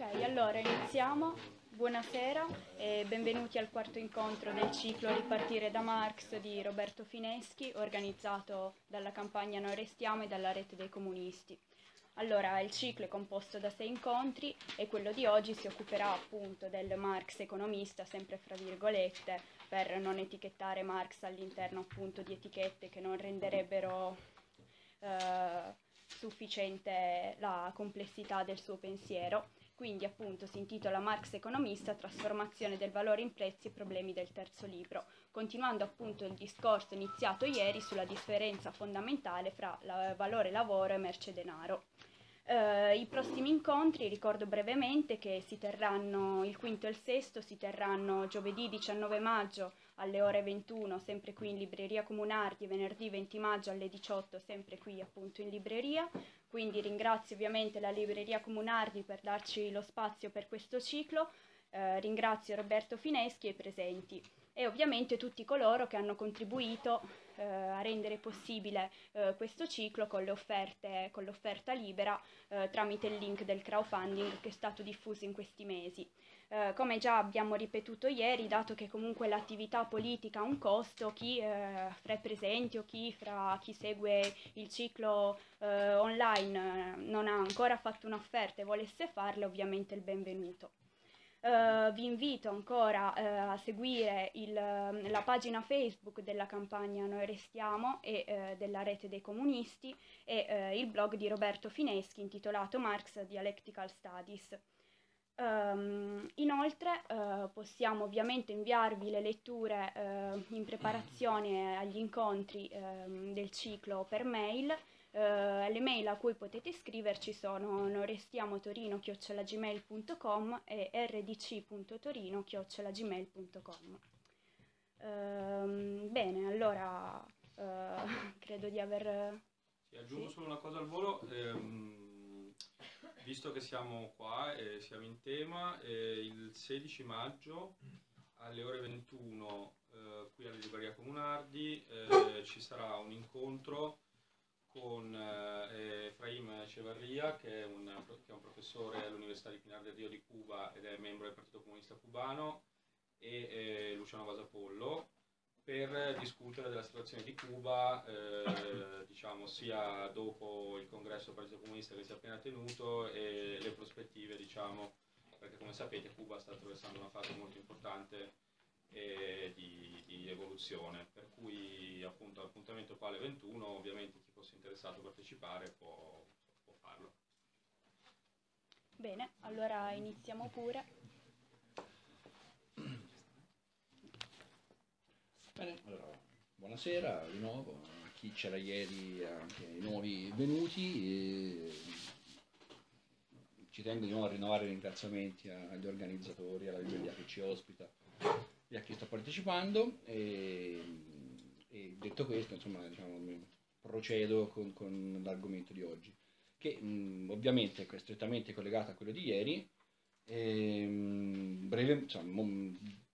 Ok, allora iniziamo. Buonasera e benvenuti al quarto incontro del ciclo Ripartire da Marx di Roberto Fineschi, organizzato dalla campagna Noi Restiamo e dalla Rete dei Comunisti. Allora, il ciclo è composto da sei incontri e quello di oggi si occuperà appunto del Marx economista, sempre fra virgolette, per non etichettare Marx all'interno appunto di etichette che non renderebbero eh, sufficiente la complessità del suo pensiero. Quindi appunto si intitola Marx economista, trasformazione del valore in prezzi e problemi del terzo libro, continuando appunto il discorso iniziato ieri sulla differenza fondamentale fra la, valore lavoro e merce denaro. Uh, I prossimi incontri, ricordo brevemente che si terranno il quinto e il sesto, si terranno giovedì 19 maggio alle ore 21, sempre qui in libreria Comunardi, venerdì 20 maggio alle 18, sempre qui appunto in libreria. Quindi ringrazio ovviamente la libreria Comunardi per darci lo spazio per questo ciclo, uh, ringrazio Roberto Fineschi e i presenti e ovviamente tutti coloro che hanno contribuito eh, a rendere possibile eh, questo ciclo con l'offerta libera eh, tramite il link del crowdfunding che è stato diffuso in questi mesi. Eh, come già abbiamo ripetuto ieri, dato che comunque l'attività politica ha un costo, chi eh, fra i presenti o chi fra chi segue il ciclo eh, online non ha ancora fatto un'offerta e volesse farla, ovviamente il benvenuto. Uh, vi invito ancora uh, a seguire il, la pagina Facebook della campagna Noi Restiamo e uh, della rete dei comunisti e il blog di Roberto Fineschi intitolato Marx Dialectical Studies. Um, inoltre possiamo ovviamente inviarvi le letture in preparazione agli incontri ehm, del ciclo per mail Uh, le mail a cui potete iscriverci sono norestiamotorino.gmail.com e rdc.torino.gmail.com uh, ehm, Bene, allora uh, credo di aver... Sì, aggiungo sì. solo una cosa al volo. Ehm, visto che siamo qua e siamo in tema, eh, il 16 maggio alle ore 21 eh, qui alla Libreria Comunardi eh, ci sarà un incontro con eh, Efraim Echevarria, che è, un, che è un professore all'Università di Pinar del Rio di Cuba ed è membro del Partito Comunista Cubano, e eh, Luciano Vasapollo, per discutere della situazione di Cuba, eh, diciamo, sia dopo il congresso del Partito Comunista che si è appena tenuto e le prospettive, diciamo, perché come sapete Cuba sta attraversando una fase molto importante e di, di, evoluzione, per cui appunto l'appuntamento qua alle 21, ovviamente chi fosse interessato a partecipare può, può farlo. Bene, allora iniziamo pure. Bene, allora, buonasera di nuovo a chi c'era ieri, anche ai nuovi venuti. ci tengo di nuovo a rinnovare i ringraziamenti agli organizzatori, alla libreria che ci ospita e a chi sta partecipando e, e detto questo insomma diciamo, procedo con, con, l'argomento di oggi che mh, ovviamente è strettamente collegato a quello di ieri e, mh, breve, insomma,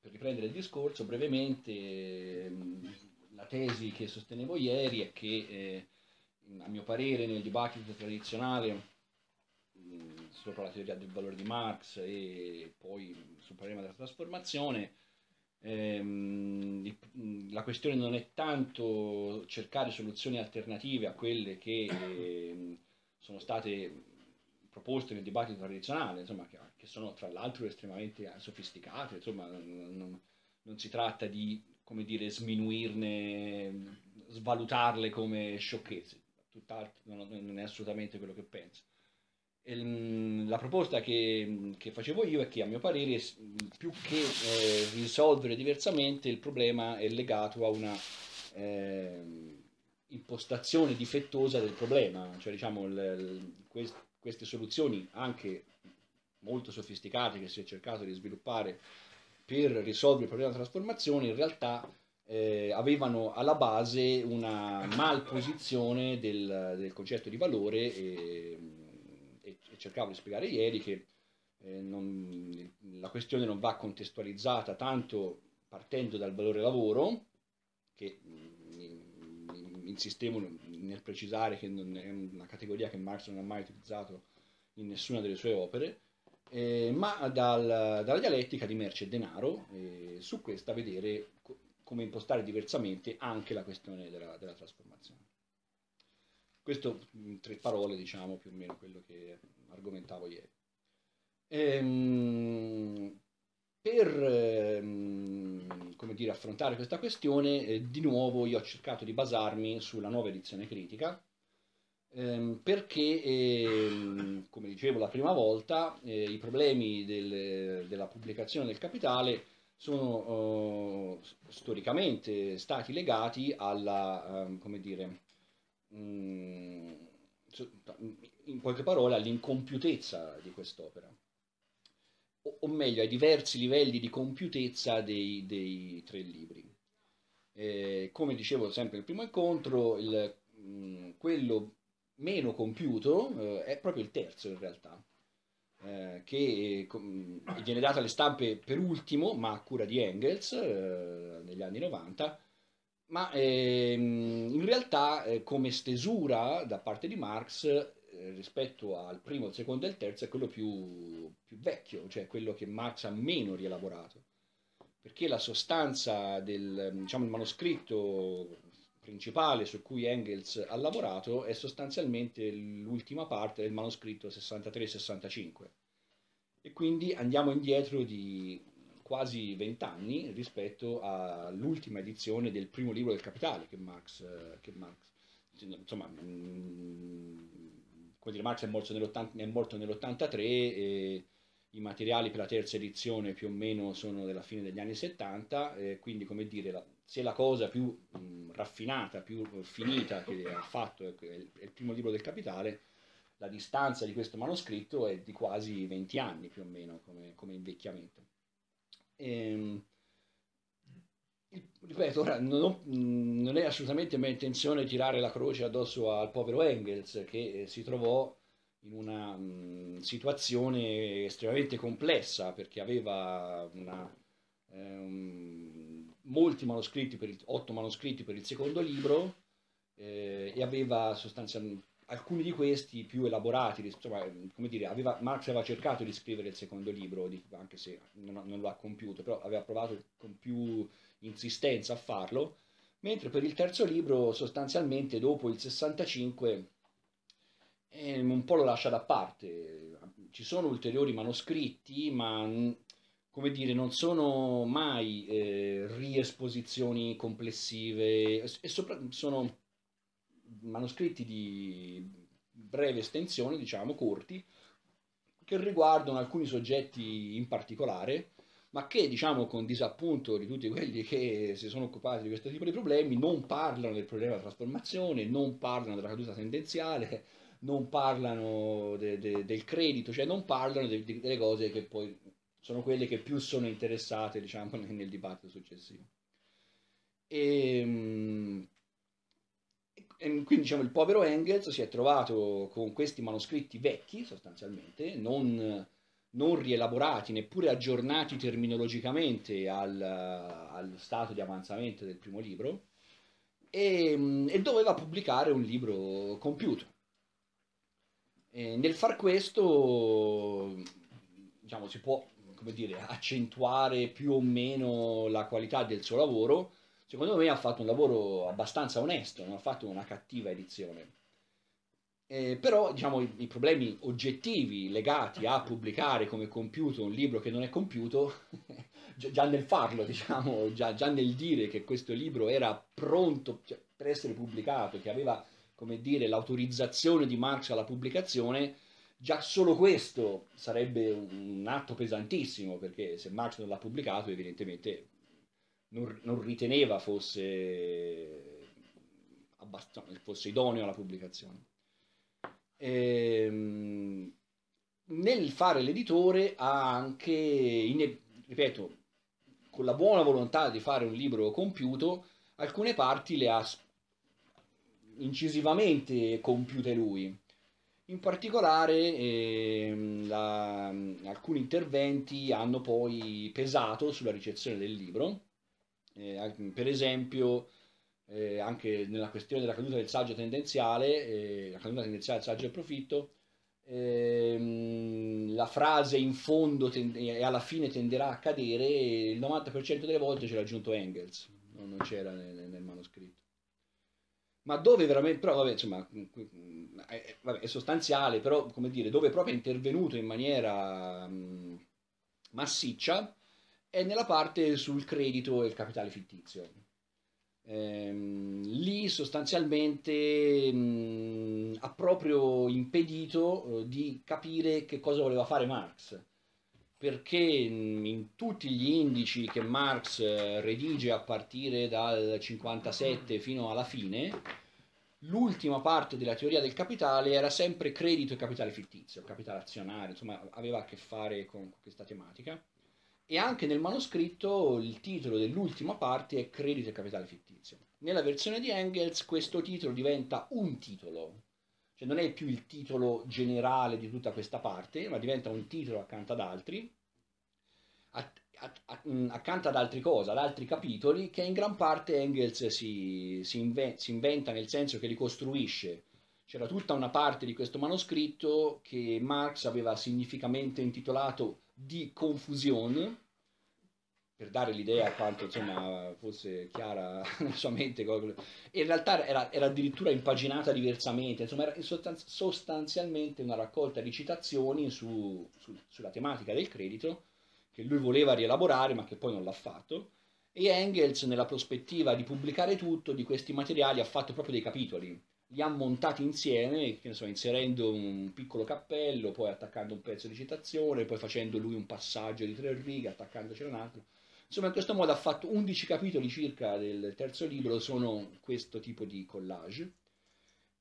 per riprendere il discorso brevemente mh, la tesi che sostenevo ieri è che eh, a mio parere nel dibattito tradizionale sopra la teoria del valore di Marx e poi sul problema della trasformazione ehm, la questione non è tanto cercare soluzioni alternative a quelle che ehm, sono state proposte nel dibattito tradizionale, insomma, che, sono tra l'altro estremamente sofisticate, insomma, non, non si tratta di, come dire, sminuirne, svalutarle come sciocchezze, tutt'altro non, è assolutamente quello che penso. Ehm, la proposta che, che, facevo io è che a mio parere più che eh, risolvere diversamente il problema è legato a una eh, impostazione difettosa del problema, cioè diciamo l, l, quest, queste soluzioni anche molto sofisticate che si è cercato di sviluppare per risolvere il problema della trasformazione in realtà eh, avevano alla base una malposizione del, del concetto di valore e, cercavo di spiegare ieri che eh, non, la questione non va contestualizzata tanto partendo dal valore lavoro, che mm, insistevo nel precisare che non è una categoria che Marx non ha mai utilizzato in nessuna delle sue opere, eh, ma dal, dalla dialettica di merce e denaro, eh, su questa vedere co- come impostare diversamente anche la questione della, della trasformazione. Questo in tre parole, diciamo più o meno quello che argomentavo ieri. Ehm, per ehm, come dire, affrontare questa questione, eh, di nuovo io ho cercato di basarmi sulla nuova edizione critica, ehm, perché, ehm, come dicevo la prima volta, eh, i problemi del, della pubblicazione del capitale sono eh, storicamente stati legati alla, ehm, come dire, mm, in poche parole, all'incompiutezza di quest'opera o meglio ai diversi livelli di compiutezza dei, dei tre libri. Eh, come dicevo sempre nel primo incontro, il, mh, quello meno compiuto eh, è proprio il terzo in realtà, eh, che com, viene dato alle stampe per ultimo, ma a cura di Engels eh, negli anni 90, ma ehm, in realtà eh, come stesura da parte di Marx eh, rispetto al primo, il secondo e il terzo è quello più, più vecchio, cioè quello che Marx ha meno rielaborato, perché la sostanza del diciamo, manoscritto principale su cui Engels ha lavorato è sostanzialmente l'ultima parte del manoscritto 63-65 e quindi andiamo indietro di quasi vent'anni rispetto all'ultima edizione del primo libro del Capitale che Marx, che Marx insomma come dire, Marx è morto, è morto nell'83 e i materiali per la terza edizione più o meno sono della fine degli anni 70, eh, quindi come dire, la, se la cosa più mh, raffinata, più finita che ha fatto è, il primo libro del Capitale, la distanza di questo manoscritto è di quasi 20 anni più o meno come, come invecchiamento. E, ehm, ripeto, ora non, non, è assolutamente mia intenzione tirare la croce addosso al povero Engels che eh, si trovò in una mh, situazione estremamente complessa perché aveva una, eh, um, molti manoscritti, per il, otto manoscritti per il secondo libro eh, e aveva sostanzialmente alcuni di questi più elaborati, insomma, come dire, aveva, Marx aveva cercato di scrivere il secondo libro, anche se non, non lo ha compiuto, però aveva provato con più insistenza a farlo, mentre per il terzo libro sostanzialmente dopo il 65 eh, un po' lo lascia da parte. Ci sono ulteriori manoscritti, ma come dire, non sono mai eh, riesposizioni complessive e sopra, sono manoscritti di breve estensione, diciamo, corti, che riguardano alcuni soggetti in particolare ma che diciamo con disappunto di tutti quelli che si sono occupati di questo tipo di problemi non parlano del problema della trasformazione, non parlano della caduta tendenziale, non parlano de, de, del credito, cioè non parlano de, delle cose che poi sono quelle che più sono interessate diciamo nel, dibattito successivo. E, ehm, e quindi diciamo il povero Engels si è trovato con questi manoscritti vecchi sostanzialmente, non non rielaborati, neppure aggiornati terminologicamente al, al stato di avanzamento del primo libro, e, e doveva pubblicare un libro compiuto. E nel far questo, diciamo, si può come dire, accentuare più o meno la qualità del suo lavoro. Secondo me ha fatto un lavoro abbastanza onesto, non ha fatto una cattiva edizione eh, però diciamo, i, i, problemi oggettivi legati a pubblicare come compiuto un libro che non è compiuto, già nel farlo, diciamo, già, già, nel dire che questo libro era pronto cioè, per essere pubblicato, che aveva come dire, l'autorizzazione di Marx alla pubblicazione, già solo questo sarebbe un, atto pesantissimo, perché se Marx non l'ha pubblicato evidentemente non, non riteneva fosse, fosse idoneo alla pubblicazione ehm, nel fare l'editore ha anche, ripeto, con la buona volontà di fare un libro compiuto, alcune parti le ha incisivamente compiute lui. In particolare ehm, la, alcuni interventi hanno poi pesato sulla ricezione del libro, eh, per esempio eh, anche nella questione della caduta del saggio tendenziale, eh, la caduta tendenziale del saggio del profitto, ehm, la frase in fondo e alla fine tenderà a cadere, il 90% delle volte c'era aggiunto Engels, non c'era nel, nel, manoscritto. Ma dove veramente, però vabbè, insomma, è, vabbè, è sostanziale, però come dire, dove proprio è intervenuto in maniera mh, massiccia è nella parte sul credito e il capitale fittizio. Ehm, lì sostanzialmente mh, ha proprio impedito eh, di capire che cosa voleva fare Marx perché in tutti gli indici che Marx eh, redige a partire dal 57 fino alla fine, l'ultima parte della teoria del capitale era sempre credito e capitale fittizio, capitale azionario, insomma aveva a che fare con questa tematica. E anche nel manoscritto il titolo dell'ultima parte è credito e capitale fittizio. Nella versione di Engels questo titolo diventa un titolo, cioè non è più il titolo generale di tutta questa parte, ma diventa un titolo accanto ad altri, accanto ad altre cose, ad altri capitoli, che in gran parte Engels si, si, inve- si inventa nel senso che li costruisce. C'era tutta una parte di questo manoscritto che Marx aveva significativamente intitolato di confusione, per dare l'idea quanto insomma, fosse chiara nella sua mente. In realtà era, era addirittura impaginata diversamente, insomma era sostanzialmente una raccolta di citazioni su, su, sulla tematica del credito che lui voleva rielaborare ma che poi non l'ha fatto. E Engels, nella prospettiva di pubblicare tutto, di questi materiali ha fatto proprio dei capitoli. Li ha montati insieme, so, inserendo un piccolo cappello, poi attaccando un pezzo di citazione, poi facendo lui un passaggio di tre righe, attaccandoci un altro. Insomma, in questo modo ha fatto 11 capitoli circa del terzo libro, sono questo tipo di collage.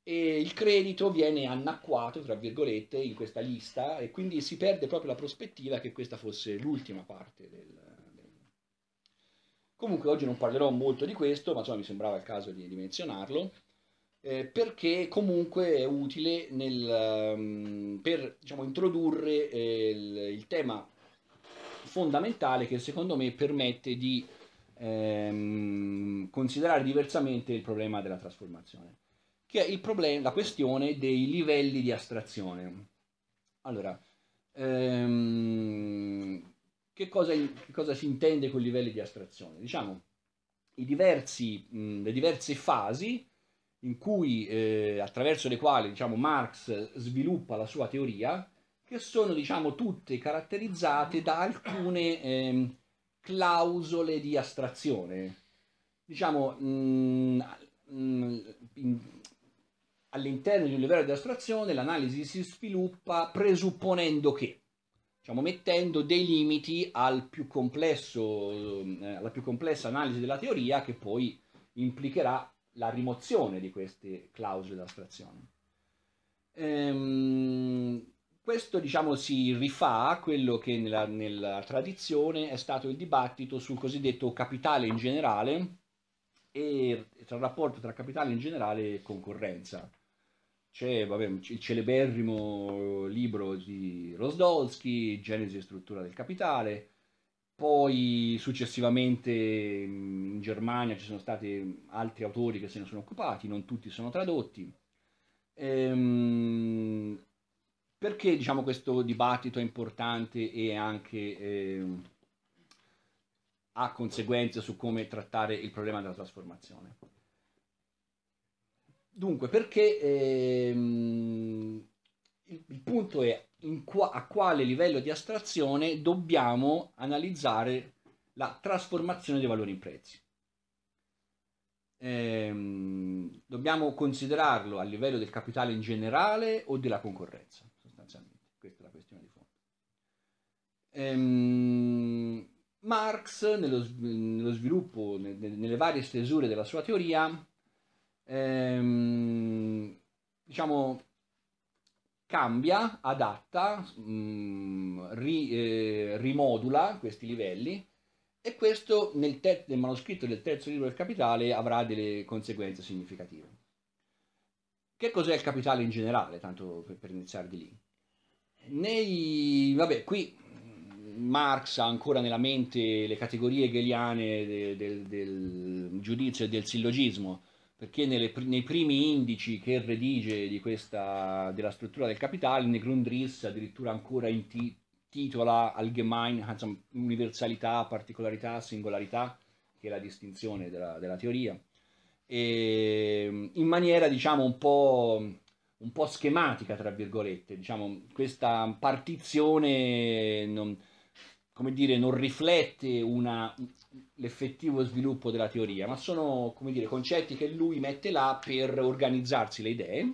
E il credito viene annacquato, tra virgolette, in questa lista e quindi si perde proprio la prospettiva che questa fosse l'ultima parte del, del... Comunque oggi non parlerò molto di questo, ma insomma mi sembrava il caso di, di menzionarlo, eh, perché comunque è utile nel, um, per diciamo, introdurre eh, il, il tema fondamentale che secondo me permette di ehm, considerare diversamente il problema della trasformazione, che è problema, la questione dei livelli di astrazione. Allora, ehm, che, cosa, che, cosa, si intende con livelli di astrazione? Diciamo, diversi, mh, le diverse fasi in cui, eh, attraverso le quali diciamo, Marx sviluppa la sua teoria, che sono diciamo tutte caratterizzate da alcune eh, clausole di astrazione. Diciamo, mh, mh, in, all'interno di un livello di astrazione l'analisi si sviluppa presupponendo che, diciamo, mettendo dei limiti al più complesso, eh, alla più complessa analisi della teoria che poi implicherà la rimozione di queste clausole di astrazione. Ehm, questo diciamo, si rifà a quello che nella, nella, tradizione è stato il dibattito sul cosiddetto capitale in generale e tra il rapporto tra capitale in generale e concorrenza. C'è vabbè, il celeberrimo libro di Rosdolsky, Genesi e struttura del capitale, poi successivamente in Germania ci sono stati altri autori che se ne sono occupati, non tutti sono tradotti. Ehm, perché diciamo, questo dibattito è importante e anche eh, ha conseguenze su come trattare il problema della trasformazione? Dunque, perché ehm, il, il, punto è qua, a quale livello di astrazione dobbiamo analizzare la trasformazione dei valori in prezzi. Ehm, dobbiamo considerarlo a livello del capitale in generale o della concorrenza? Questa è la questione di fondo. Ehm, Marx, nello, nello sviluppo, ne, nelle varie stesure della sua teoria, ehm, diciamo, cambia, adatta, mh, mm, ri, eh, rimodula questi livelli e questo nel, nel, manoscritto del terzo libro del Capitale avrà delle conseguenze significative. Che cos'è il capitale in generale, tanto per, per iniziare di lì? Nei, vabbè, qui Marx ha ancora nella mente le categorie hegeliane del, del, del giudizio e del sillogismo, perché nelle, nei primi indici che redige di questa, della struttura del capitale, ne Grundrisse addirittura ancora intitola Allgemein, insomma, universalità, particolarità, singolarità, che è la distinzione della, della teoria, e, in maniera diciamo un po', un po' schematica, tra virgolette, diciamo, questa partizione non, come dire, non riflette una, l'effettivo sviluppo della teoria, ma sono come dire, concetti che lui mette là per organizzarsi le idee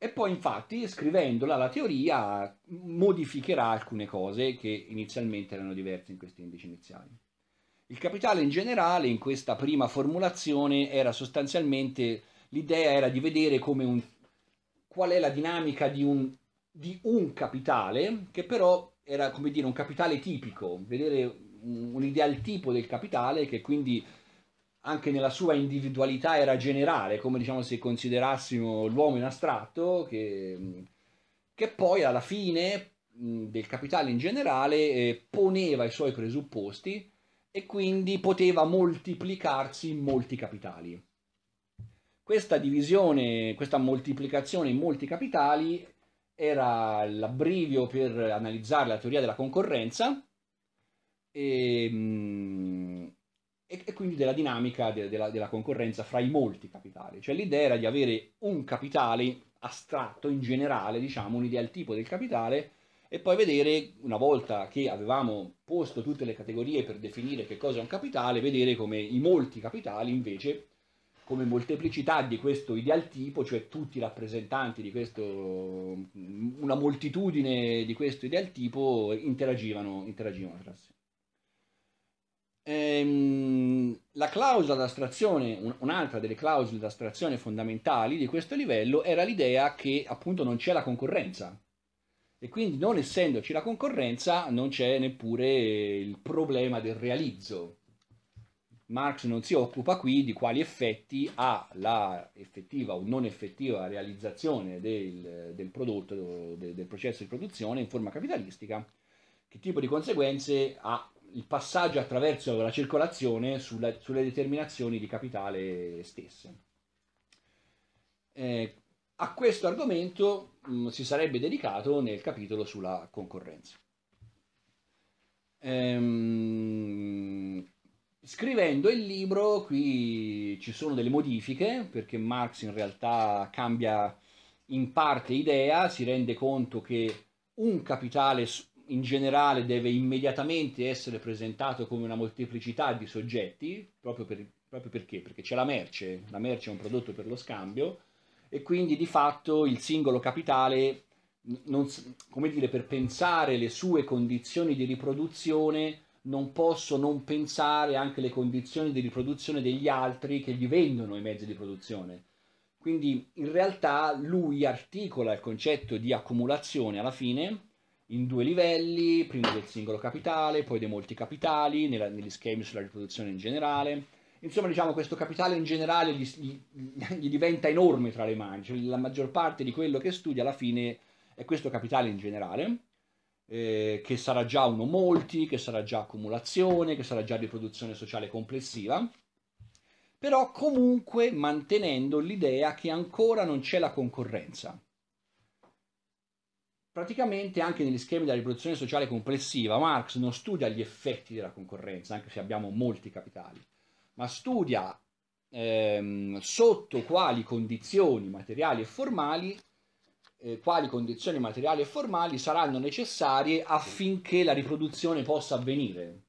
e poi infatti scrivendola la teoria modificherà alcune cose che inizialmente erano diverse in questi indici iniziali. Il capitale in generale in questa prima formulazione era sostanzialmente l'idea era di vedere come un, qual è la dinamica di un, di un capitale che però era come dire un capitale tipico, vedere un ideal tipo del capitale che quindi anche nella sua individualità era generale, come diciamo se considerassimo l'uomo in astratto, che, che poi alla fine del capitale in generale eh, poneva i suoi presupposti e quindi poteva moltiplicarsi in molti capitali. Questa divisione, questa moltiplicazione in molti capitali era l'abbrivio per analizzare la teoria della concorrenza e, e, e quindi della dinamica de, della, della concorrenza fra i molti capitali. Cioè l'idea era di avere un capitale astratto in generale, diciamo, un'idea al tipo del capitale e poi vedere, una volta che avevamo posto tutte le categorie per definire che cosa è un capitale, vedere come i molti capitali invece, come molteplicità di questo ideal tipo, cioè tutti i rappresentanti di questo, una moltitudine di questo ideal tipo interagivano, interagivano tra sé. Ehm, la clausola d'astrazione, un'altra delle clausole d'astrazione fondamentali di questo livello era l'idea che appunto non c'è la concorrenza e quindi non essendoci la concorrenza non c'è neppure il problema del realizzo. Marx non si occupa qui di quali effetti ha la effettiva o non effettiva realizzazione del, del prodotto, del, del processo di produzione in forma capitalistica, che tipo di conseguenze ha il passaggio attraverso la circolazione sulla, sulle determinazioni di capitale stesse. Eh, a questo argomento mh, mm, si sarebbe dedicato nel capitolo sulla concorrenza. Ehm, scrivendo il libro qui ci sono delle modifiche perché Marx in realtà cambia in parte idea, si rende conto che un capitale in generale deve immediatamente essere presentato come una molteplicità di soggetti, proprio, per, proprio perché? Perché c'è la merce, la merce è un prodotto per lo scambio e quindi di fatto il singolo capitale, non, come dire, per pensare le sue condizioni di riproduzione non posso non pensare anche le condizioni di riproduzione degli altri che gli vendono i mezzi di produzione. Quindi in realtà lui articola il concetto di accumulazione alla fine in due livelli, prima del singolo capitale, poi dei molti capitali, nella, negli schemi sulla riproduzione in generale. Insomma, diciamo, questo capitale in generale gli, gli, gli diventa enorme tra le mani, cioè, la maggior parte di quello che studia alla fine è questo capitale in generale, eh, che sarà già uno molti, che sarà già accumulazione, che sarà già riproduzione sociale complessiva, però comunque mantenendo l'idea che ancora non c'è la concorrenza. Praticamente anche negli schemi della riproduzione sociale complessiva Marx non studia gli effetti della concorrenza, anche se abbiamo molti capitali, ma studia ehm, sotto quali condizioni materiali e formali eh, quali condizioni materiali e formali saranno necessarie affinché la riproduzione possa avvenire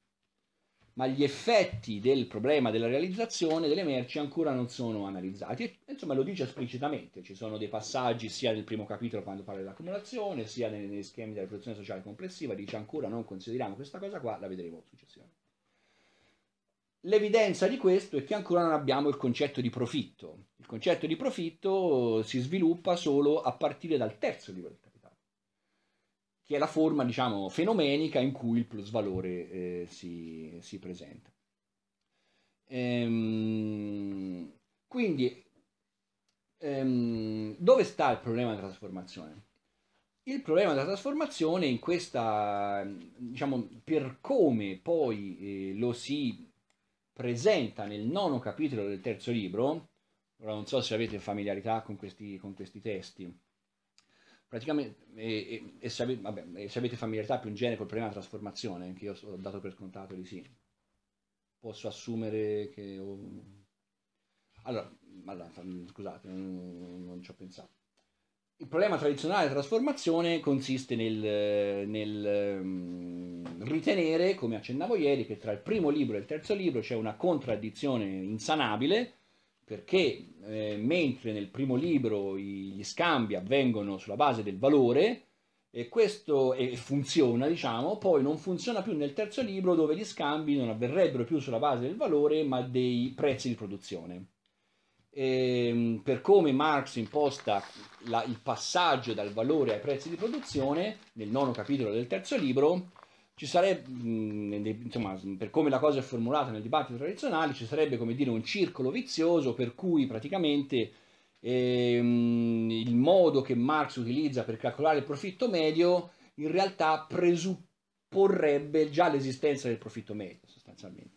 ma gli effetti del problema della realizzazione delle merci ancora non sono analizzati. E, insomma, lo dice esplicitamente, ci sono dei passaggi sia nel primo capitolo quando parla dell'accumulazione, sia nei, nei schemi della produzione sociale complessiva, dice ancora non consideriamo questa cosa qua, la vedremo successivamente. L'evidenza di questo è che ancora non abbiamo il concetto di profitto. Il concetto di profitto si sviluppa solo a partire dal terzo livello che è la forma, diciamo, fenomenica in cui il plusvalore eh, si, si, presenta. Ehm, quindi, ehm, dove sta il problema della trasformazione? Il problema della trasformazione in questa, diciamo, per come poi eh, lo si presenta nel nono capitolo del terzo libro, Ora non so se avete familiarità con questi, con questi testi. Praticamente, e, e, e, se avete, vabbè, se avete, familiarità più in genere col problema della trasformazione, che io ho dato per scontato di sì, posso assumere che... Ho... Allora, allora, scusate, non, non ci ho pensato. Il problema tradizionale della trasformazione consiste nel, nel um, ritenere, come accennavo ieri, che tra il primo libro e il terzo libro c'è una contraddizione insanabile, perché eh, mentre nel primo libro gli scambi avvengono sulla base del valore, e questo e funziona, diciamo, poi non funziona più nel terzo libro dove gli scambi non avverrebbero più sulla base del valore, ma dei prezzi di produzione ehm, per come Marx imposta la, il passaggio dal valore ai prezzi di produzione, nel nono capitolo del terzo libro, ci sarebbe, insomma, per come la cosa è formulata nel dibattito tradizionale, ci sarebbe come dire un circolo vizioso per cui praticamente ehm, il modo che Marx utilizza per calcolare il profitto medio in realtà presupporrebbe già l'esistenza del profitto medio sostanzialmente.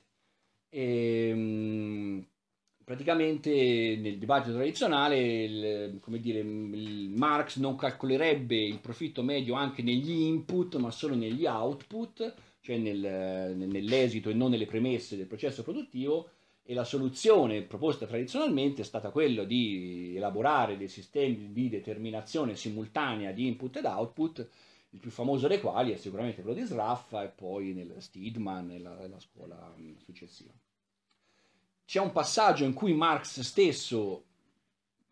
E, ehm, praticamente nel dibattito tradizionale il, dire, il Marx non calcolerebbe il profitto medio anche negli input ma solo negli output, cioè nel, nell'esito e non nelle premesse del processo produttivo e la soluzione proposta tradizionalmente è stata quella di elaborare dei sistemi di determinazione simultanea di input ed output, il più famoso dei quali è sicuramente quello di Sraffa e poi nel Steedman nella, nella scuola successiva c'è un passaggio in cui Marx stesso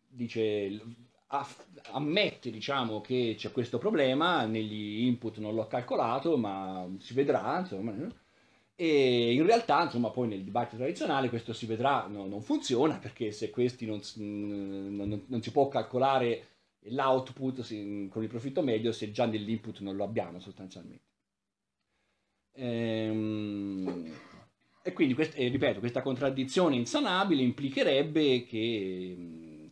dice, ammette diciamo, che c'è questo problema, negli input non l'ho calcolato, ma si vedrà, insomma, e in realtà, insomma, poi nel dibattito tradizionale questo si vedrà no, non funziona perché se questi non, non, non si può calcolare l'output con il profitto medio se già nell'input non lo abbiamo sostanzialmente. Ehm, e quindi, eh, ripeto, questa contraddizione insanabile implicherebbe che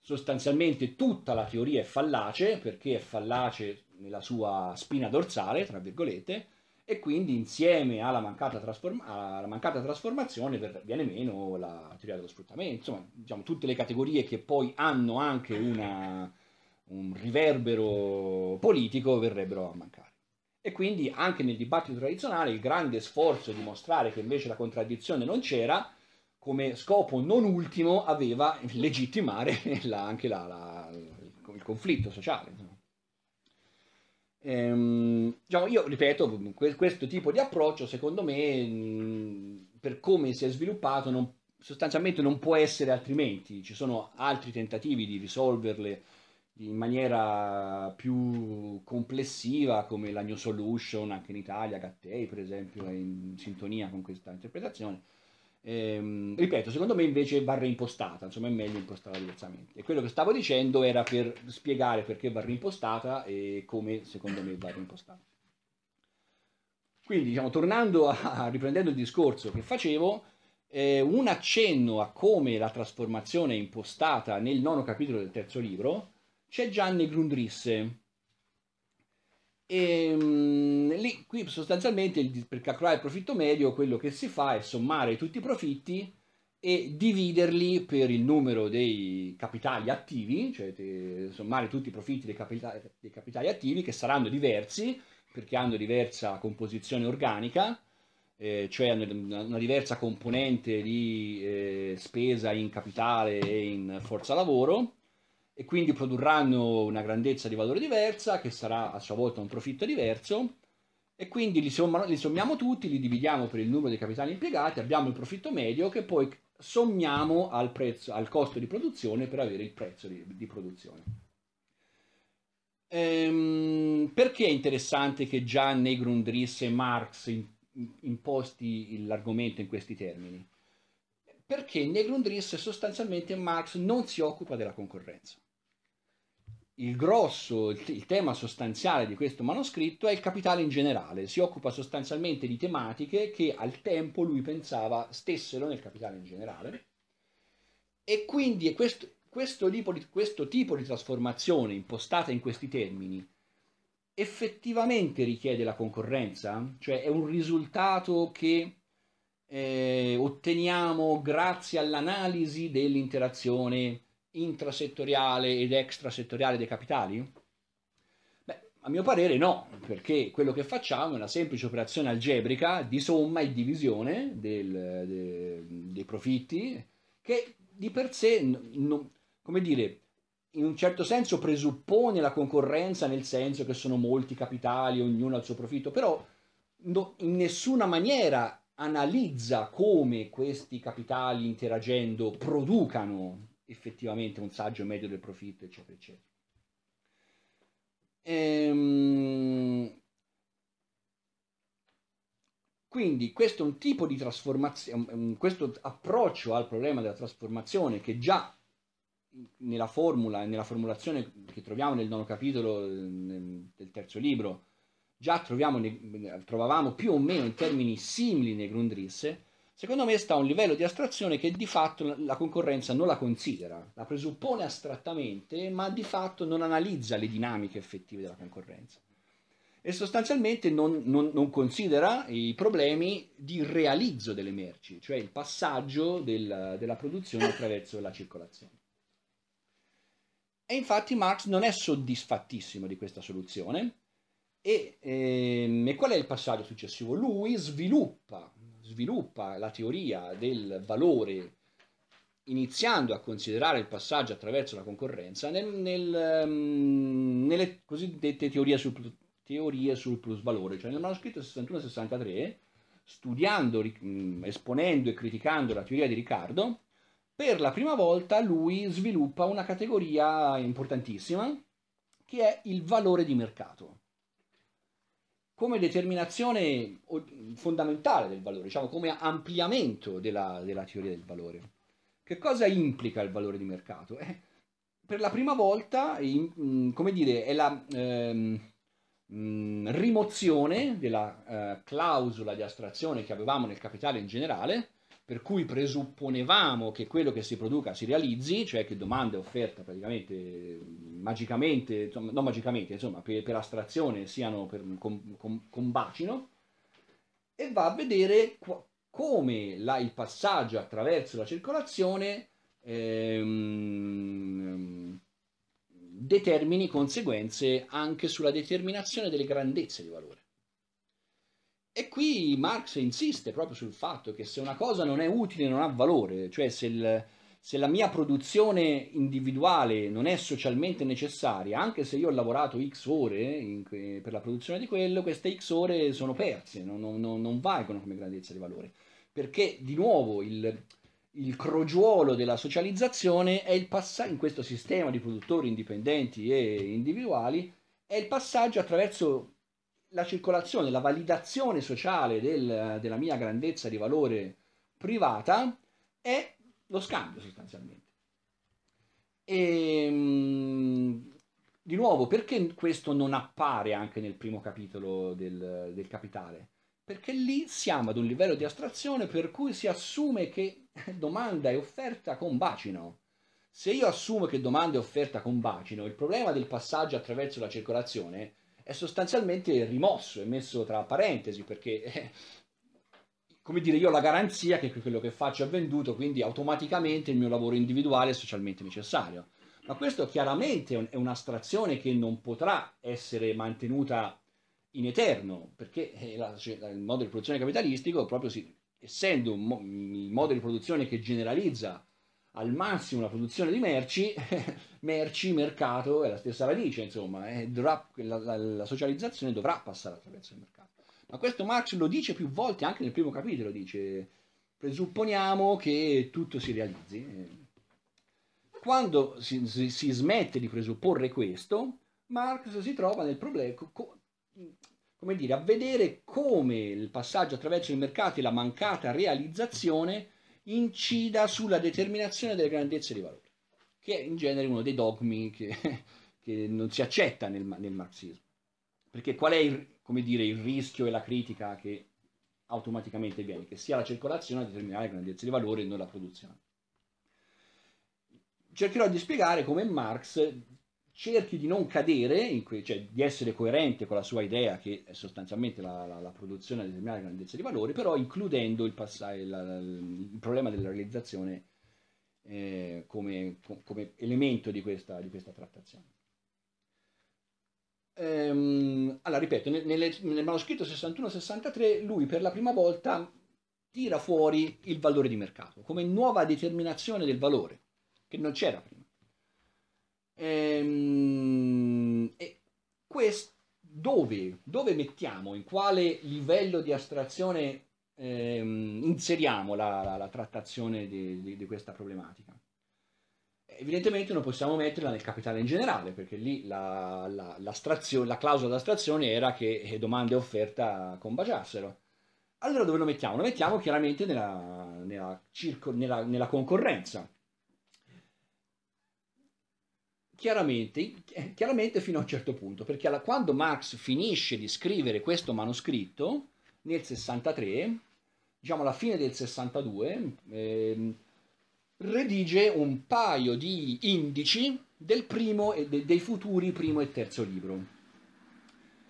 sostanzialmente tutta la teoria è fallace, perché è fallace nella sua spina dorsale, tra virgolette, e quindi insieme alla mancata, trasform- alla mancata trasformazione viene meno la teoria dello sfruttamento, insomma, diciamo, tutte le categorie che poi hanno anche una, un riverbero politico verrebbero a mancare. E quindi anche nel dibattito tradizionale il grande sforzo di mostrare che invece la contraddizione non c'era, come scopo non ultimo aveva legittimare la, anche la, la, il conflitto sociale. Ehm, diciamo, io ripeto, questo tipo di approccio secondo me, per come si è sviluppato, non, sostanzialmente non può essere altrimenti. Ci sono altri tentativi di risolverle in maniera più complessiva come la New Solution anche in Italia, Gattei per esempio è in sintonia con questa interpretazione. Ehm, ripeto, secondo me invece va reimpostata insomma è meglio impostata diversamente. E quello che stavo dicendo era per spiegare perché va reimpostata e come secondo me va reimpostata quindi diciamo tornando a, riprendendo il discorso che facevo eh, un accenno a come la trasformazione è impostata nel nono capitolo del terzo libro c'è Gianni Grundrisse. E, um, lì, qui sostanzialmente per calcolare il profitto medio quello che si fa è sommare tutti i profitti e dividerli per il numero dei capitali attivi, cioè te, sommare tutti i profitti dei capitali, dei capitali, attivi che saranno diversi perché hanno diversa composizione organica, eh, cioè hanno una diversa componente di eh, spesa in capitale e in forza lavoro e quindi produrranno una grandezza di valore diversa che sarà a sua volta un profitto diverso e quindi li, sommano, li sommiamo tutti, li dividiamo per il numero di capitali impiegati, abbiamo il profitto medio che poi sommiamo al, prezzo, al costo di produzione per avere il prezzo di, di produzione. Ehm, perché è interessante che già nei e Marx imposti l'argomento in questi termini? Perché nei Grundrisse sostanzialmente Marx non si occupa della concorrenza il grosso, il, tema sostanziale di questo manoscritto è il capitale in generale, si occupa sostanzialmente di tematiche che al tempo lui pensava stessero nel capitale in generale. E quindi questo, questo, questo tipo di trasformazione impostata in questi termini effettivamente richiede la concorrenza, cioè è un risultato che eh, otteniamo grazie all'analisi dell'interazione intrasettoriale ed extrasettoriale dei capitali? Beh, a mio parere no, perché quello che facciamo è una semplice operazione algebrica di somma e divisione del, de, dei profitti che di per sé, non, come dire, in un certo senso presuppone la concorrenza nel senso che sono molti capitali, ognuno ha il suo profitto, però no, in nessuna maniera analizza come questi capitali interagendo producano effettivamente un saggio medio del profitto, eccetera, eccetera. Ehm... Quindi questo è un tipo di trasformazione, questo approccio al problema della trasformazione che già nella formula, nella formulazione che troviamo nel nono capitolo del terzo libro, già troviamo, trovavamo più o meno in termini simili nei Grundrisse, secondo me sta a un livello di astrazione che di fatto la concorrenza non la considera, la presuppone astrattamente, ma di fatto non analizza le dinamiche effettive della concorrenza. E sostanzialmente non, non, non considera i problemi di realizzo delle merci, cioè il passaggio del, della produzione attraverso la circolazione. E infatti Marx non è soddisfattissimo di questa soluzione. E, ehm, e qual è il passaggio successivo? Lui sviluppa sviluppa la teoria del valore iniziando a considerare il passaggio attraverso la concorrenza nel, nel, um, nelle cosiddette teorie sul, teorie sul plusvalore, cioè nel manoscritto 61-63, studiando, esponendo e criticando la teoria di Riccardo, per la prima volta lui sviluppa una categoria importantissima che è il valore di mercato come determinazione fondamentale del valore, diciamo come ampliamento della, della teoria del valore. Che cosa implica il valore di mercato? Eh, per la prima volta, in, mm, come dire, è la ehm, mm, rimozione della eh, clausola di astrazione che avevamo nel capitale in generale, per cui presupponevamo che quello che si produca si realizzi, cioè che domanda e offerta praticamente magicamente, insomma, non magicamente, insomma, per, per astrazione siano per, com, com, combacino, e va a vedere qu- come la, il passaggio attraverso la circolazione ehm, determini conseguenze anche sulla determinazione delle grandezze di valore. E qui Marx insiste proprio sul fatto che se una cosa non è utile non ha valore, cioè se, il, se, la mia produzione individuale non è socialmente necessaria, anche se io ho lavorato x ore in, per la produzione di quello, queste x ore sono perse, non, non, non valgono come grandezza di valore. Perché di nuovo il, il crogiuolo della socializzazione è il passaggio in questo sistema di produttori indipendenti e individuali, è il passaggio attraverso la circolazione, la validazione sociale del, della mia grandezza di valore privata è lo scambio sostanzialmente. E, ehm, di nuovo, perché questo non appare anche nel primo capitolo del, del Capitale? Perché lì siamo ad un livello di astrazione per cui si assume che domanda e offerta combacino. Se io assumo che domanda e offerta combacino, il problema del passaggio attraverso la circolazione è sostanzialmente rimosso, è messo tra parentesi perché, eh, come dire, io ho la garanzia che quello che faccio è venduto, quindi automaticamente il mio lavoro individuale è socialmente necessario. Ma questo chiaramente è un'astrazione che non potrà essere mantenuta in eterno, perché eh, il modo di produzione capitalistico, proprio si, essendo un modo di produzione che generalizza al massimo la produzione di merci, merci, mercato è la stessa radice, insomma, eh, dovrà, la, la, la, socializzazione dovrà passare attraverso il mercato. Ma questo Marx lo dice più volte, anche nel primo capitolo, dice presupponiamo che tutto si realizzi. Quando si, si, si smette di presupporre questo, Marx si trova nel problema, co, come dire, a vedere come il passaggio attraverso il mercato e la mancata realizzazione incida sulla determinazione delle grandezze di valore, che è in genere uno dei dogmi che, che non si accetta nel, nel, marxismo. Perché qual è il, dire, il rischio e la critica che automaticamente viene? Che sia la circolazione a determinare le grandezze di valore e non la produzione. Cercherò di spiegare come Marx cerchi di non cadere, cioè di essere coerente con la sua idea, che è sostanzialmente la, la, la produzione di determinate grandezze di valori, però includendo il, il, il problema della realizzazione eh, come, come, elemento di questa, di questa trattazione. Ehm, allora, ripeto, nel, nel manoscritto 61-63 lui per la prima volta tira fuori il valore di mercato come nuova determinazione del valore, che non c'era prima. Ehm, e questo, dove, dove mettiamo, in quale livello di astrazione ehm, inseriamo la, la, la trattazione di, di, di, questa problematica? Evidentemente non possiamo metterla nel capitale in generale, perché lì la, la, la clausola d'astrazione era che domanda e offerta combaciassero. Allora dove lo mettiamo? Lo mettiamo chiaramente nella, nella, nella, nella concorrenza. Chiaramente, chiaramente, fino a un certo punto, perché alla, quando Marx finisce di scrivere questo manoscritto, nel 63, diciamo alla fine del 62, eh, redige un paio di indici del primo de, dei futuri primo e terzo libro.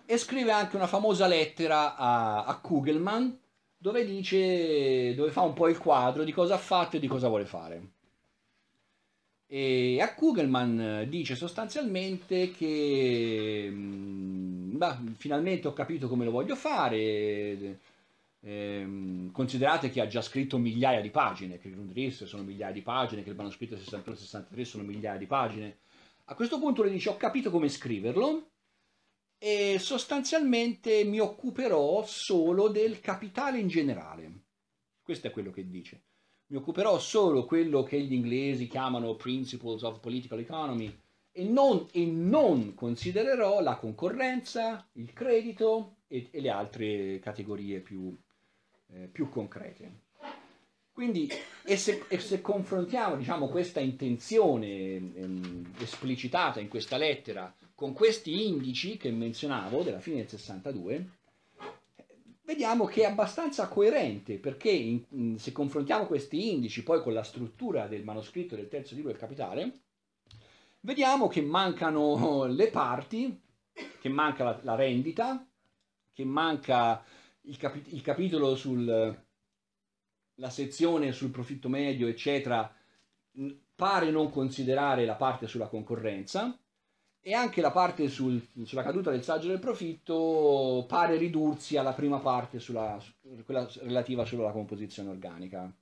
E scrive anche una famosa lettera a, a Kugelman, dove dice, dove fa un po' il quadro di cosa ha fatto e di cosa vuole fare. E a Kugelman dice sostanzialmente che mm, bah, finalmente ho capito come lo voglio fare. Eh, considerate che ha già scritto migliaia di pagine, che Grundrisse sono migliaia di pagine, che il manoscritto 61-63 sono migliaia di pagine. A questo punto le dice ho capito come scriverlo, e sostanzialmente mi occuperò solo del capitale in generale. Questo è quello che dice. Mi occuperò solo quello che gli inglesi chiamano principles of political economy e non, e non considererò la concorrenza, il credito e, e le altre categorie più, eh, più concrete. Quindi, e se, e se confrontiamo diciamo, questa intenzione ehm, esplicitata in questa lettera con questi indici che menzionavo della fine del 62, vediamo che è abbastanza coerente perché in, se confrontiamo questi indici poi con la struttura del manoscritto del terzo libro del Capitale, vediamo che mancano le parti, che manca la, la rendita, che manca il, capi, il capitolo sulla sezione sul profitto medio, eccetera, pare non considerare la parte sulla concorrenza e anche la parte sul, sulla caduta del saggio del profitto pare ridursi alla prima parte, sulla, quella relativa solo alla composizione organica.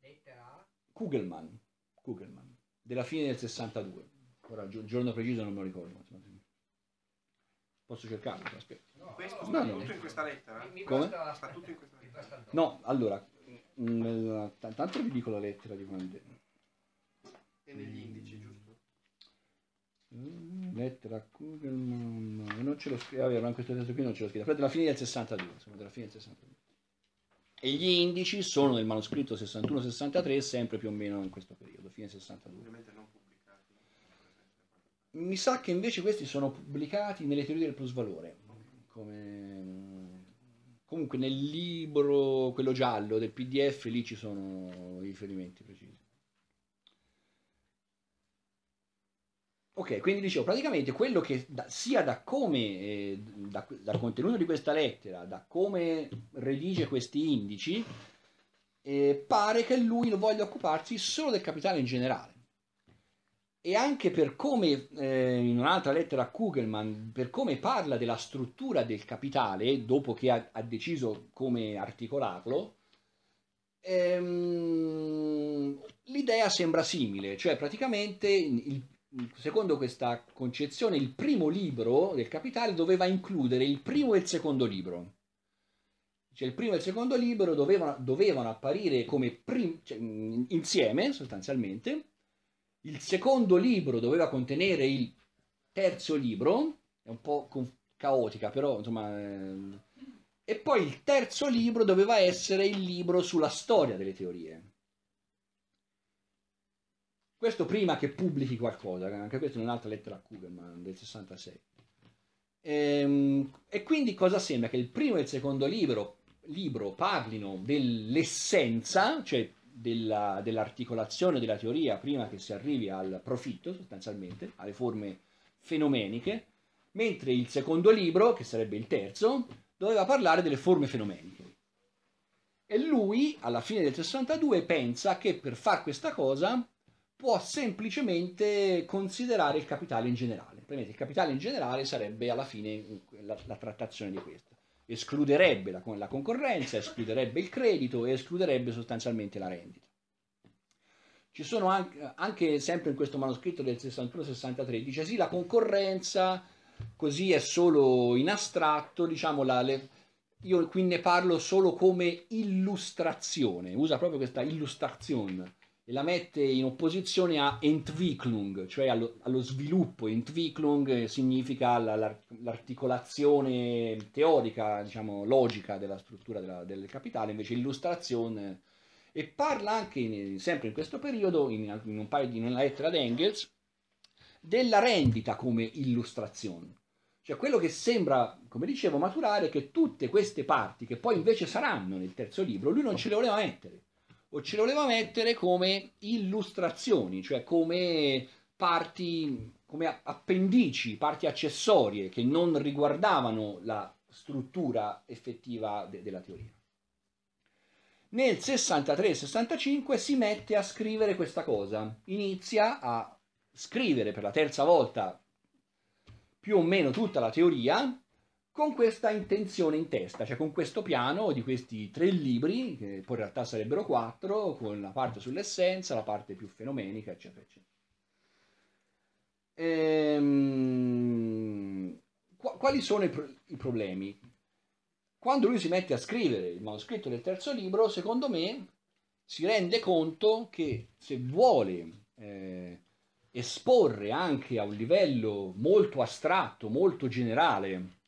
Lettera Kugelman, Kugelman, della fine del 62. Ora il giorno preciso non me lo ricordo. Posso cercarlo? Aspetta. No, questo sta no, tutto no. in questa lettera? Come? Sta tutto in questa lettera? No, allora, tanto vi dico la lettera di quando... E negli indici, giusto? Mm, lettera Kugelman, non ce l'ho scritto, vabbè, in questo testo qui non ce l'ho scritto, però della fine del 62, sono della fine del 62. E gli indici sono nel manoscritto 61-63, sempre più o meno in questo periodo, fine 62. Ovviamente non pubblicati. Mi sa che invece questi sono pubblicati nelle teorie del plusvalore, come... Comunque nel libro, quello giallo del PDF, lì ci sono i riferimenti precisi. Ok, quindi dicevo, praticamente quello che da, sia da come, eh, da, dal contenuto di questa lettera, da come redige questi indici, eh, pare che lui voglia occuparsi solo del capitale in generale. E anche per come, eh, in un'altra lettera a Kugelman, per come parla della struttura del capitale, dopo che ha, ha deciso come articolarlo, ehm, l'idea sembra simile, cioè praticamente il secondo questa concezione, il primo libro del Capitale doveva includere il primo e il secondo libro. Cioè il primo e il secondo libro dovevano, dovevano apparire cioè, insieme sostanzialmente. Il secondo libro doveva contenere il terzo libro, è un po' caotica però insomma... Eh, e poi il terzo libro doveva essere il libro sulla storia delle teorie questo prima che pubblichi qualcosa, anche questa è un'altra lettera a Kugelman del 66. E, ehm, e, quindi cosa sembra? Che il primo e il secondo libro, libro parlino dell'essenza, cioè della- dell'articolazione della teoria prima che si arrivi al profitto, sostanzialmente, alle forme fenomeniche, mentre il secondo libro, che sarebbe il terzo, doveva parlare delle forme fenomeniche. E lui, alla fine del 62, pensa che per fare questa cosa può semplicemente considerare il capitale in generale. Probabilmente il capitale in generale sarebbe alla fine la, la trattazione di questo. Escluderebbe la, la concorrenza, escluderebbe il credito e escluderebbe sostanzialmente la rendita. Ci sono anche, anche sempre in questo manoscritto del 61-63, dice sì, la concorrenza così è solo in astratto, diciamo, la, le- io qui ne parlo solo come illustrazione, usa proprio questa illustrazione e la mette in opposizione a Entwicklung, cioè allo, allo sviluppo. Entwicklung eh, significa la- la- l'articolazione teorica, diciamo, logica della struttura della- del capitale, invece illustrazione. E parla anche, in- sempre in questo periodo, in, in un paio di in una lettera ad Engels, della rendita come illustrazione. Cioè quello che sembra, come dicevo, maturare è che tutte queste parti, che poi invece saranno nel terzo libro, lui non ce le voleva mettere. O ce le voleva mettere come illustrazioni, cioè come parti, come appendici, parti accessorie che non riguardavano la struttura effettiva de- della teoria. Nel 63-65 si mette a scrivere questa cosa, inizia a scrivere per la terza volta più o meno tutta la teoria con questa intenzione in testa, cioè con questo piano di questi tre libri, che poi in realtà sarebbero quattro, con la parte sull'essenza, la parte più fenomenica, eccetera, eccetera. Ehm, qua- quali sono i, pro- i problemi? Quando lui si mette a scrivere il manoscritto del terzo libro, secondo me si rende conto che se vuole eh, esporre anche a un livello molto astratto, molto generale,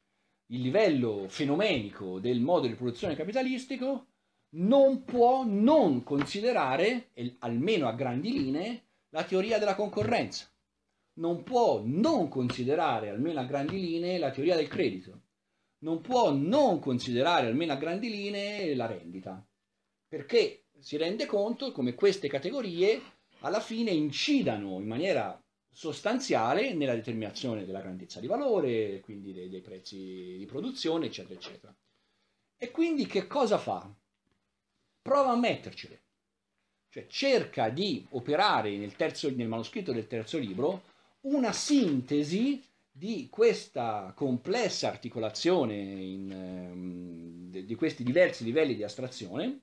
il livello fenomenico del modo di produzione capitalistico, non può non considerare, almeno a grandi linee, la teoria della concorrenza. Non può non considerare, almeno a grandi linee, la teoria del credito. Non può non considerare, almeno a grandi linee, la rendita. Perché si rende conto come queste categorie alla fine incidano in maniera sostanziale nella determinazione della grandezza di valore, quindi dei, dei prezzi di produzione, eccetera, eccetera. E quindi che cosa fa? Prova a mettercele. Cioè cerca di operare nel, terzo, nel manoscritto del terzo libro una sintesi di questa complessa articolazione in, ehm, di- questi diversi livelli di astrazione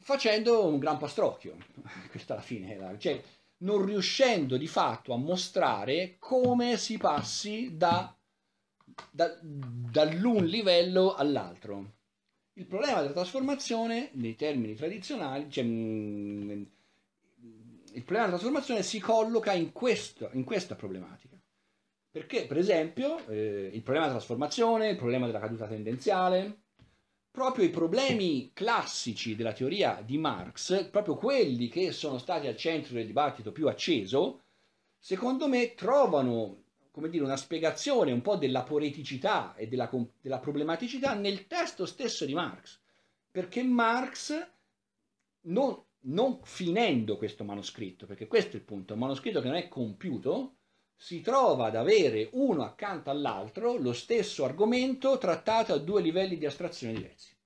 facendo un gran pastrocchio. Questa alla fine era, cioè non riuscendo di fatto a mostrare come si passi da, da- dall'un livello all'altro. Il problema della trasformazione, nei termini tradizionali, cioè, mm, il problema della trasformazione si colloca in, questo- in questa problematica. Perché, per esempio, eh, il problema della trasformazione, il problema della caduta tendenziale, proprio i problemi classici della teoria di Marx, proprio quelli che sono stati al centro del dibattito più acceso, secondo me trovano come dire, una spiegazione un po' della poeticità e della, della problematicità nel testo stesso di Marx. Perché Marx, non, non finendo questo manoscritto, perché questo è il punto, è un manoscritto che non è compiuto, si trova ad avere uno accanto all'altro lo stesso argomento trattato a due livelli di astrazione diversi.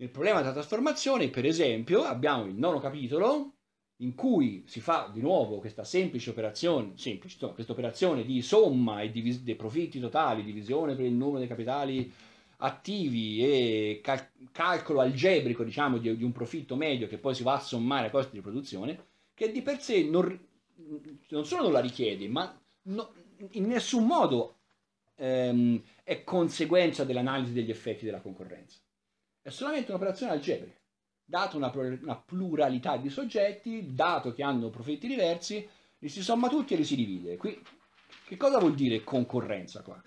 Nel problema della trasformazione, per esempio, abbiamo il nono capitolo in cui si fa di nuovo questa semplice operazione, semplice, insomma, questa operazione di somma e dei profitti totali, divisione per il numero dei capitali attivi e cal- calcolo algebrico, diciamo, di, di un profitto medio che poi si va a sommare ai costi di produzione, che di per sé non, non solo non la richiede, ma no- in nessun modo ehm, è conseguenza dell'analisi degli effetti della concorrenza. È solamente un'operazione algebrica. Dato una, una pluralità di soggetti, dato che hanno profitti diversi, li si somma tutti e li si divide. Qui, che cosa vuol dire concorrenza qua?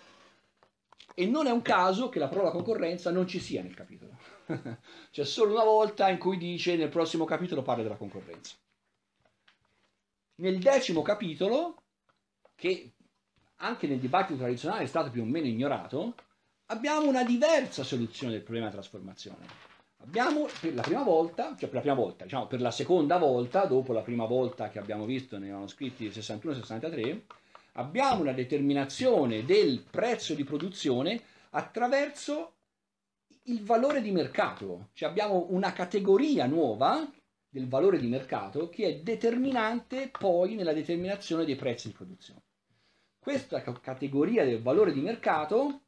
E non è un caso che la parola concorrenza non ci sia nel capitolo. C'è solo una volta in cui dice nel prossimo capitolo parla della concorrenza. Nel decimo capitolo, che anche nel dibattito tradizionale è stato più o meno ignorato, abbiamo una diversa soluzione del problema della trasformazione. Abbiamo per la prima volta, cioè per la prima volta, diciamo per la seconda volta, dopo la prima volta che abbiamo visto nei manoscritti 61-63, abbiamo una determinazione del prezzo di produzione attraverso il valore di mercato, cioè abbiamo una categoria nuova del valore di mercato che è determinante poi nella determinazione dei prezzi di produzione. Questa categoria del valore di mercato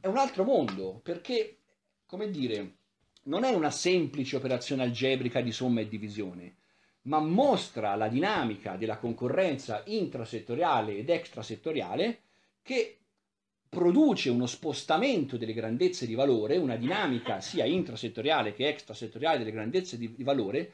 è un altro mondo perché, come dire, non è una semplice operazione algebrica di somma e divisione, ma mostra la dinamica della concorrenza intrasettoriale ed extrasettoriale che produce uno spostamento delle grandezze di valore, una dinamica sia intrasettoriale che extrasettoriale delle grandezze di, di valore,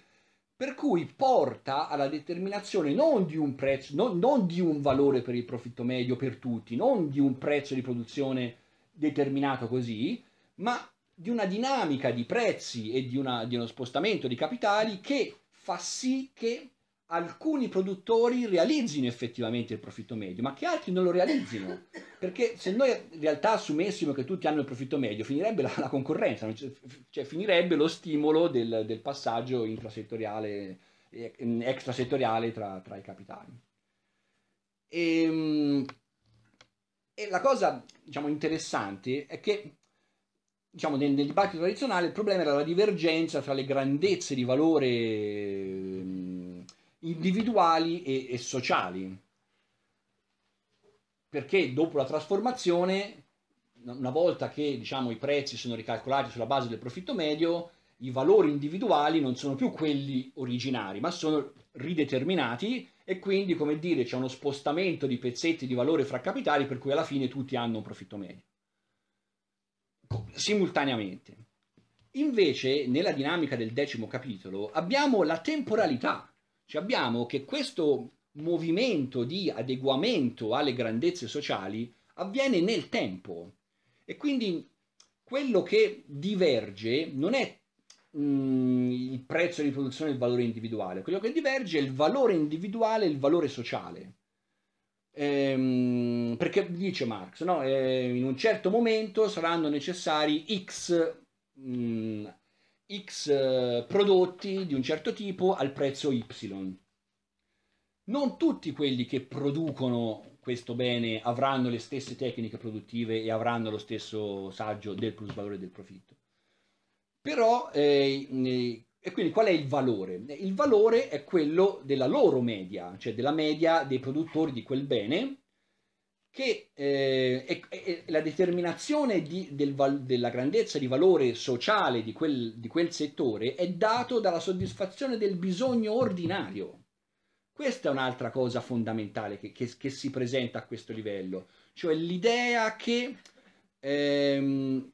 per cui porta alla determinazione non di un prezzo, non, non di un valore per il profitto medio per tutti, non di un prezzo di produzione determinato così, ma di una dinamica di prezzi e di, una, di uno spostamento di capitali che fa sì che alcuni produttori realizzino effettivamente il profitto medio, ma che altri non lo realizzino. Perché se noi in realtà assumessimo che tutti hanno il profitto medio, finirebbe la, la concorrenza, cioè finirebbe lo stimolo del, del passaggio intrasettoriale, extrasettoriale tra, tra i capitali. E, ehm, e la cosa diciamo, interessante è che diciamo, nel, nel, dibattito tradizionale il problema era la divergenza tra le grandezze di valore individuali e, e sociali. Perché dopo la trasformazione, una volta che diciamo, i prezzi sono ricalcolati sulla base del profitto medio, i valori individuali non sono più quelli originari, ma sono rideterminati e quindi, come dire, c'è uno spostamento di pezzetti di valore fra capitali per cui alla fine tutti hanno un profitto medio simultaneamente. Invece, nella dinamica del decimo capitolo, abbiamo la temporalità, cioè abbiamo che questo movimento di adeguamento alle grandezze sociali avviene nel tempo e quindi quello che diverge non è mm, il prezzo di produzione e il valore individuale, quello che diverge è il valore individuale e il valore sociale. Ehm, perché dice Marx, no? eh, in un certo momento saranno necessari X, mh, mm, X eh, prodotti di un certo tipo al prezzo Y. Non tutti quelli che producono questo bene avranno le stesse tecniche produttive e avranno lo stesso saggio del plusvalore del profitto. Però eh, e quindi qual è il valore? Il valore è quello della loro media, cioè della media dei produttori di quel bene, che eh, è, è, la determinazione di, del, della grandezza di valore sociale di quel, di quel settore è dato dalla soddisfazione del bisogno ordinario. Questa è un'altra cosa fondamentale che, che, che, si presenta a questo livello, cioè l'idea che ehm,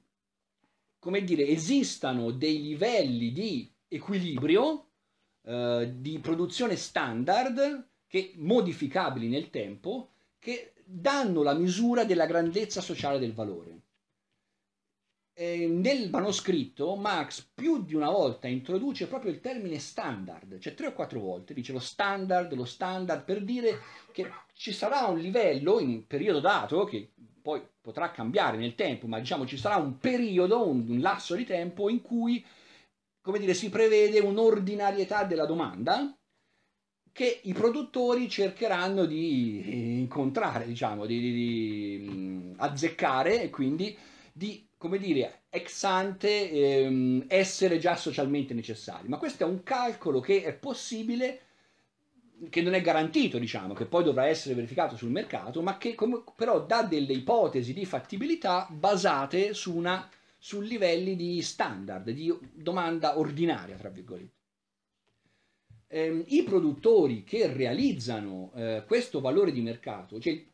come dire, esistano dei livelli di equilibrio eh, di produzione standard che modificabili nel tempo che danno la misura della grandezza sociale del valore. E nel manoscritto Marx più di una volta introduce proprio il termine standard, cioè tre o quattro volte dice lo standard, lo standard, per dire che ci sarà un livello in un periodo dato, che poi potrà cambiare nel tempo, ma diciamo ci sarà un periodo, un, un lasso di tempo in cui come dire, si prevede un'ordinarietà della domanda che i produttori cercheranno di incontrare, diciamo, di, di, di azzeccare e quindi di, come dire, ex ante ehm, essere già socialmente necessari. Ma questo è un calcolo che è possibile, che non è garantito, diciamo, che poi dovrà essere verificato sul mercato, ma che come, però dà delle ipotesi di fattibilità basate su una su livelli di standard, di domanda ordinaria, tra virgolette. Eh, I produttori che realizzano eh, questo valore di mercato, cioè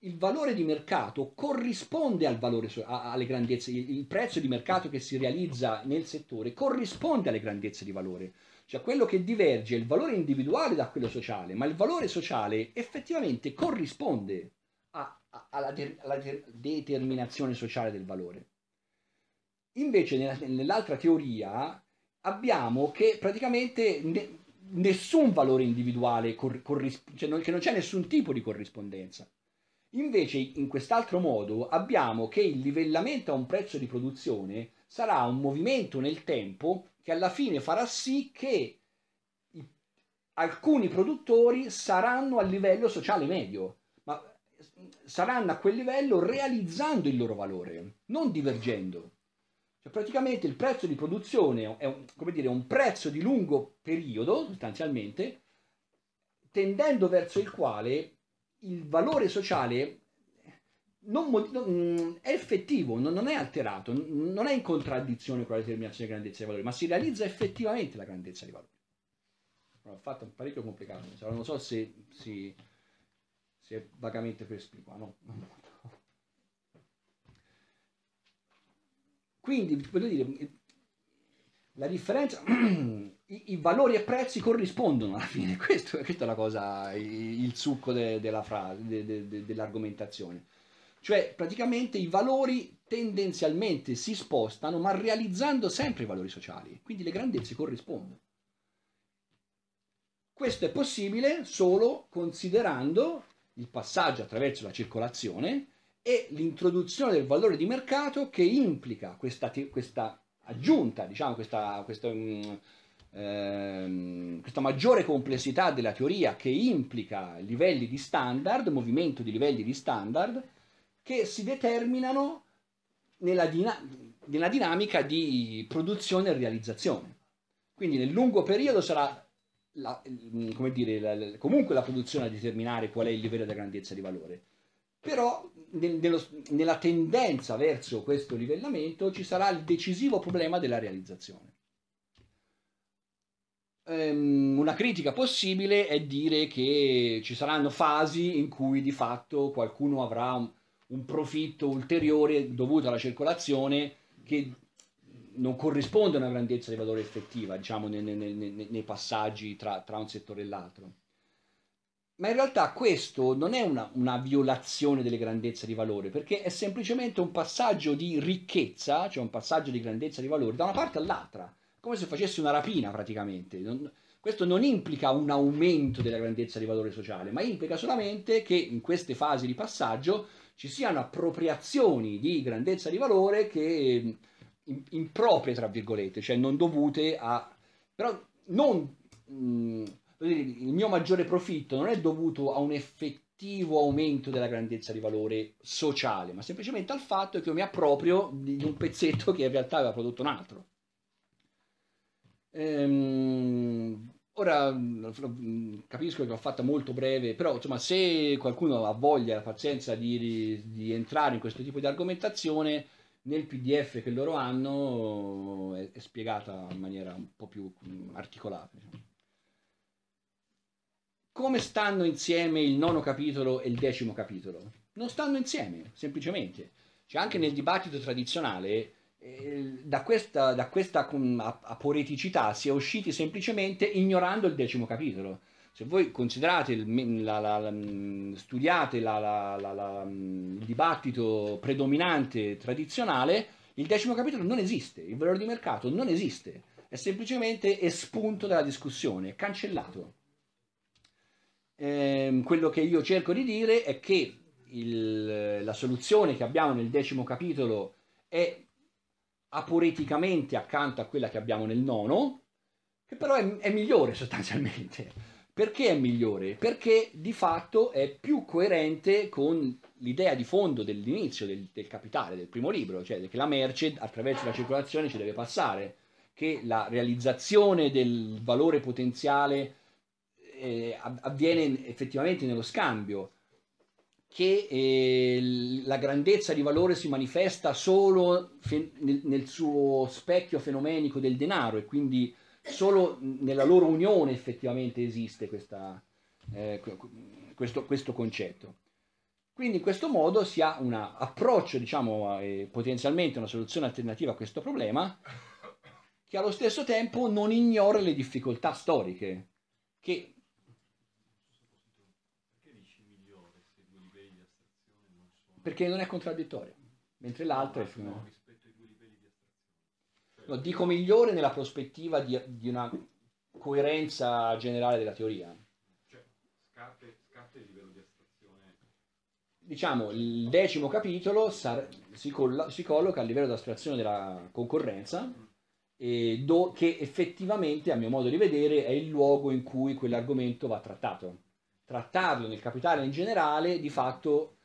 il valore di mercato corrisponde al valore, alle grandezze, il prezzo di mercato che si realizza nel settore corrisponde alle grandezze di valore, cioè quello che diverge è il valore individuale da quello sociale, ma il valore sociale effettivamente corrisponde a, a, alla, de, alla de, determinazione sociale del valore. Invece nella, nell'altra teoria abbiamo che praticamente nessun valore individuale, corris- cioè non, che non c'è nessun tipo di corrispondenza. Invece in quest'altro modo abbiamo che il livellamento a un prezzo di produzione sarà un movimento nel tempo che alla fine farà sì che i- alcuni produttori saranno a livello sociale medio, ma saranno a quel livello realizzando il loro valore, non divergendo. Cioè, praticamente il prezzo di produzione è un, dire, un prezzo di lungo periodo, sostanzialmente, tendendo verso il quale il valore sociale non non- è effettivo, non, non è alterato, non è in contraddizione con la determinazione di grandezza di valore, ma si realizza effettivamente la grandezza di valore. L'ho fatto parecchio complicato, non so se si, è vagamente perspicua, no? Non molto. Quindi, voglio dire, la differenza, i, i valori e prezzi corrispondono alla fine, questo, questa è la cosa, il, il succo de- della frase, de- de- dell'argomentazione. Cioè, praticamente i valori tendenzialmente si spostano, ma realizzando sempre i valori sociali, quindi le grandezze corrispondono. Questo è possibile solo considerando il passaggio attraverso la circolazione e l'introduzione del valore di mercato che implica questa, questa aggiunta, diciamo, questa, questa, mm, ehm, questa maggiore complessità della teoria che implica livelli di standard, movimento di livelli di standard, che si determinano nella, dina- nella dinamica di produzione e realizzazione. Quindi nel lungo periodo sarà la- mm, dire, la- comunque la produzione a determinare qual è il livello della grandezza di valore. Però nel- nello- nella tendenza verso questo livellamento ci sarà il decisivo problema della realizzazione. Ehm, una critica possibile è dire che ci saranno fasi in cui di fatto qualcuno avrà un, un profitto ulteriore dovuto alla circolazione che non corrisponde a una grandezza di valore effettiva, diciamo, nei, nei- nei- nei passaggi tra, tra un settore e l'altro. Ma in realtà questo non è una, una violazione delle grandezze di valore, perché è semplicemente un passaggio di ricchezza, cioè un passaggio di grandezza di valore, da una parte all'altra, come se facessi una rapina praticamente. Non- questo non implica un aumento della grandezza di valore sociale, ma implica solamente che in queste fasi di passaggio ci siano appropriazioni di grandezza di valore che in- improprie, tra virgolette, cioè non dovute a... però non... mh, dire, il mio maggiore profitto non è dovuto a un effettivo aumento della grandezza di valore sociale, ma semplicemente al fatto che io mi approprio di un pezzetto che in realtà aveva prodotto un altro. Ehm, ora mh, capisco che l'ho fatta molto breve, però insomma se qualcuno ha voglia la pazienza di, di entrare in questo tipo di argomentazione, nel PDF che loro hanno è, è spiegata in maniera un po' più mh, articolata. diciamo. Come stanno insieme il nono capitolo e il decimo capitolo? Non stanno insieme, semplicemente. Cioè anche nel dibattito tradizionale, eh, da questa, da questa ap- aporeticità si è usciti semplicemente ignorando il decimo capitolo. Se voi considerate, il, la- la- la- mh, studiate mh, il dibattito predominante tradizionale, il decimo capitolo non esiste, il valore di mercato non esiste, è semplicemente espunto dalla discussione, è cancellato. Ehm, quello che io cerco di dire è che il- la soluzione che abbiamo nel decimo capitolo è aporeticamente accanto a quella che abbiamo nel nono, che però è, è migliore sostanzialmente. Perché è migliore? Perché di fatto è più coerente con l'idea di fondo dell'inizio del, del capitale, del primo libro, cioè che la merce attraverso la circolazione ci deve passare, che la realizzazione del valore potenziale eh, av- avviene effettivamente nello scambio, che eh, la grandezza di valore si manifesta solo nel, nel suo specchio fenomenico del denaro e quindi solo nella loro unione effettivamente esiste questa, eh, que- questo, questo concetto. Quindi in questo modo si ha un approccio, diciamo, eh, potenzialmente una soluzione alternativa a questo problema, che allo stesso tempo non ignora le difficoltà storiche, che Perché dici migliore se i due livelli di astrazione non sono... perché non è contraddittorio, mentre l'altro è... No, rispetto ai due livelli di astrazione. Cioè, No, dico migliore nella prospettiva di, di una coerenza generale della teoria. cioè, scatta, scatta il livello di astrazione diciamo, il decimo capitolo sar- si, colla- si colloca a livello di astrazione della concorrenza, do- che effettivamente, a mio modo di vedere, è il luogo in cui quell'argomento va trattato. Trattarlo nel capitale in generale, di fatto,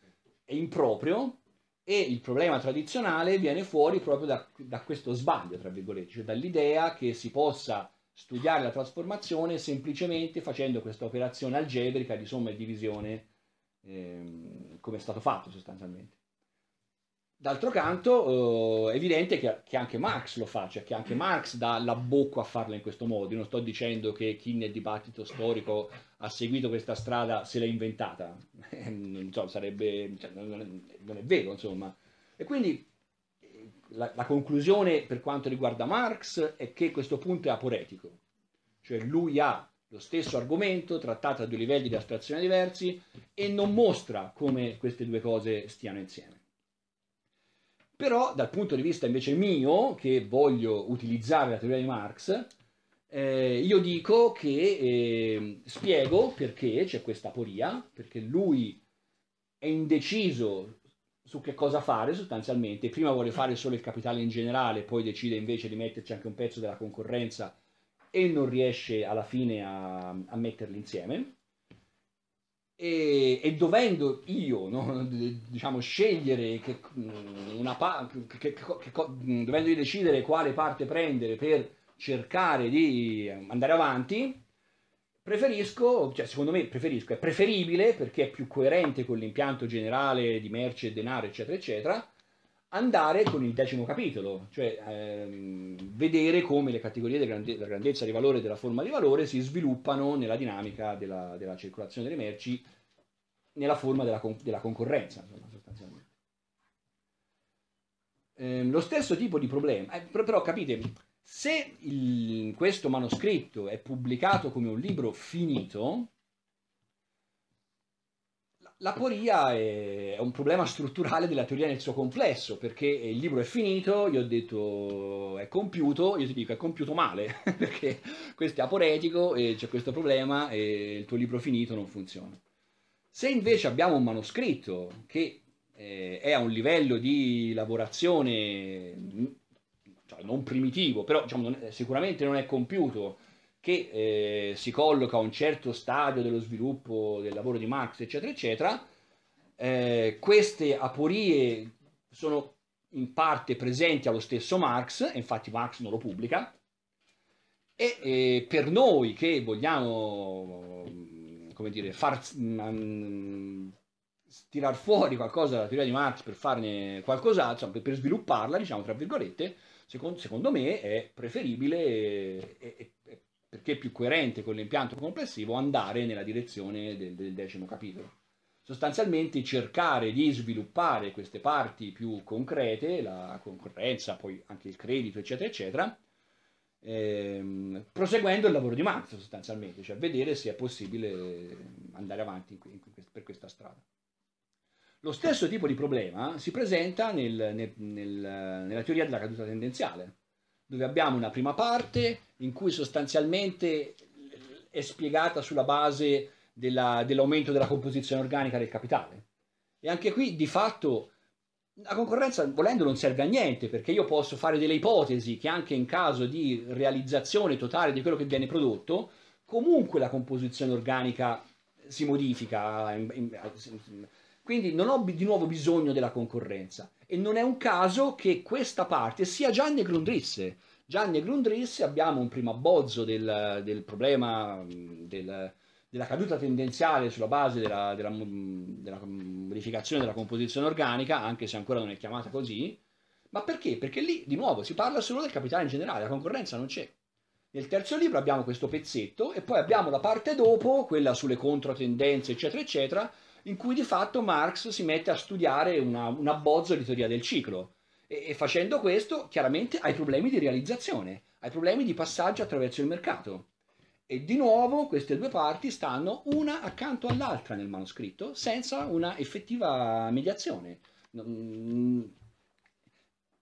è improprio e il problema tradizionale viene fuori proprio da, da questo sbaglio, tra virgolette, cioè dall'idea che si possa studiare la trasformazione semplicemente facendo questa operazione algebrica di somma e divisione ehm, come è stato fatto sostanzialmente. D'altro canto eh, è evidente che, che anche Marx lo fa, cioè che anche Marx dà la bocca a farlo in questo modo. Io non sto dicendo che chi nel dibattito storico ha seguito questa strada se l'è inventata, non so, sarebbe, cioè, non, è, non è vero, insomma. E quindi eh, la, la, conclusione per quanto riguarda Marx è che questo punto è aporetico, cioè lui ha lo stesso argomento trattato a due livelli di astrazione diversi e non mostra come queste due cose stiano insieme. Però dal punto di vista invece mio, che voglio utilizzare la teoria di Marx, eh, io dico che eh, spiego perché c'è questa aporia, perché lui è indeciso su che cosa fare sostanzialmente, prima vuole fare solo il capitale in generale, poi decide invece di metterci anche un pezzo della concorrenza e non riesce alla fine a, a metterli insieme e, e dovendo io no, diciamo, scegliere che, mm, una pa- che, che, che, mm, dovendo io decidere quale parte prendere per cercare di andare avanti preferisco, cioè secondo me preferisco, è preferibile perché è più coerente con l'impianto generale di merce e denaro eccetera eccetera andare con il decimo capitolo, cioè ehm, vedere come le categorie della, grande, della, grandezza di valore e della forma di valore si sviluppano nella dinamica della, della circolazione delle merci nella forma della, della concorrenza, insomma, sostanzialmente. Eh, lo stesso tipo di problema, eh, però capite, se il, questo manoscritto è pubblicato come un libro finito, L'aporia è, un problema strutturale della teoria nel suo complesso, perché il libro è finito, io ho detto è compiuto, io ti dico è compiuto male, perché questo è aporetico e c'è questo problema e il tuo libro finito non funziona. Se invece abbiamo un manoscritto che eh, è a un livello di lavorazione cioè non primitivo, però diciamo, sicuramente non è compiuto, che eh, si colloca a un certo stadio dello sviluppo del lavoro di Marx, eccetera, eccetera, eh, queste aporie sono in parte presenti allo stesso Marx, infatti Marx non lo pubblica, e eh, per noi che vogliamo, come dire, far um, tirar fuori qualcosa dalla teoria di Marx per farne qualcos'altro, per, per svilupparla, diciamo, tra virgolette, secondo, secondo me è preferibile e, e, perché è più coerente con l'impianto complessivo, andare nella direzione del, del decimo capitolo. Sostanzialmente cercare di sviluppare queste parti più concrete, la concorrenza, poi anche il credito, eccetera, eccetera, ehm, proseguendo il lavoro di Marx sostanzialmente, cioè vedere se è possibile andare avanti in, in, per questa strada. Lo stesso tipo di problema si presenta nel, nel, nel, nella teoria della caduta tendenziale, dove abbiamo una prima parte in cui sostanzialmente è spiegata sulla base della, dell'aumento della composizione organica del capitale. E anche qui di fatto la concorrenza volendo non serve a niente perché io posso fare delle ipotesi che anche in caso di realizzazione totale di quello che viene prodotto, comunque la composizione organica si modifica. Quindi non ho di nuovo bisogno della concorrenza e non è un caso che questa parte sia già Grundrisse. Già Grundrisse abbiamo un primo abbozzo del, del problema del, della caduta tendenziale sulla base della, della, della, modificazione della composizione organica, anche se ancora non è chiamata così. Ma perché? Perché lì di nuovo si parla solo del capitale in generale, la concorrenza non c'è. Nel terzo libro abbiamo questo pezzetto e poi abbiamo la parte dopo, quella sulle controtendenze, eccetera, eccetera, in cui di fatto Marx si mette a studiare una, un abbozzo di teoria del ciclo. E, e facendo questo, chiaramente, hai problemi di realizzazione, hai problemi di passaggio attraverso il mercato. E di nuovo queste due parti stanno una accanto all'altra nel manoscritto, senza una effettiva mediazione.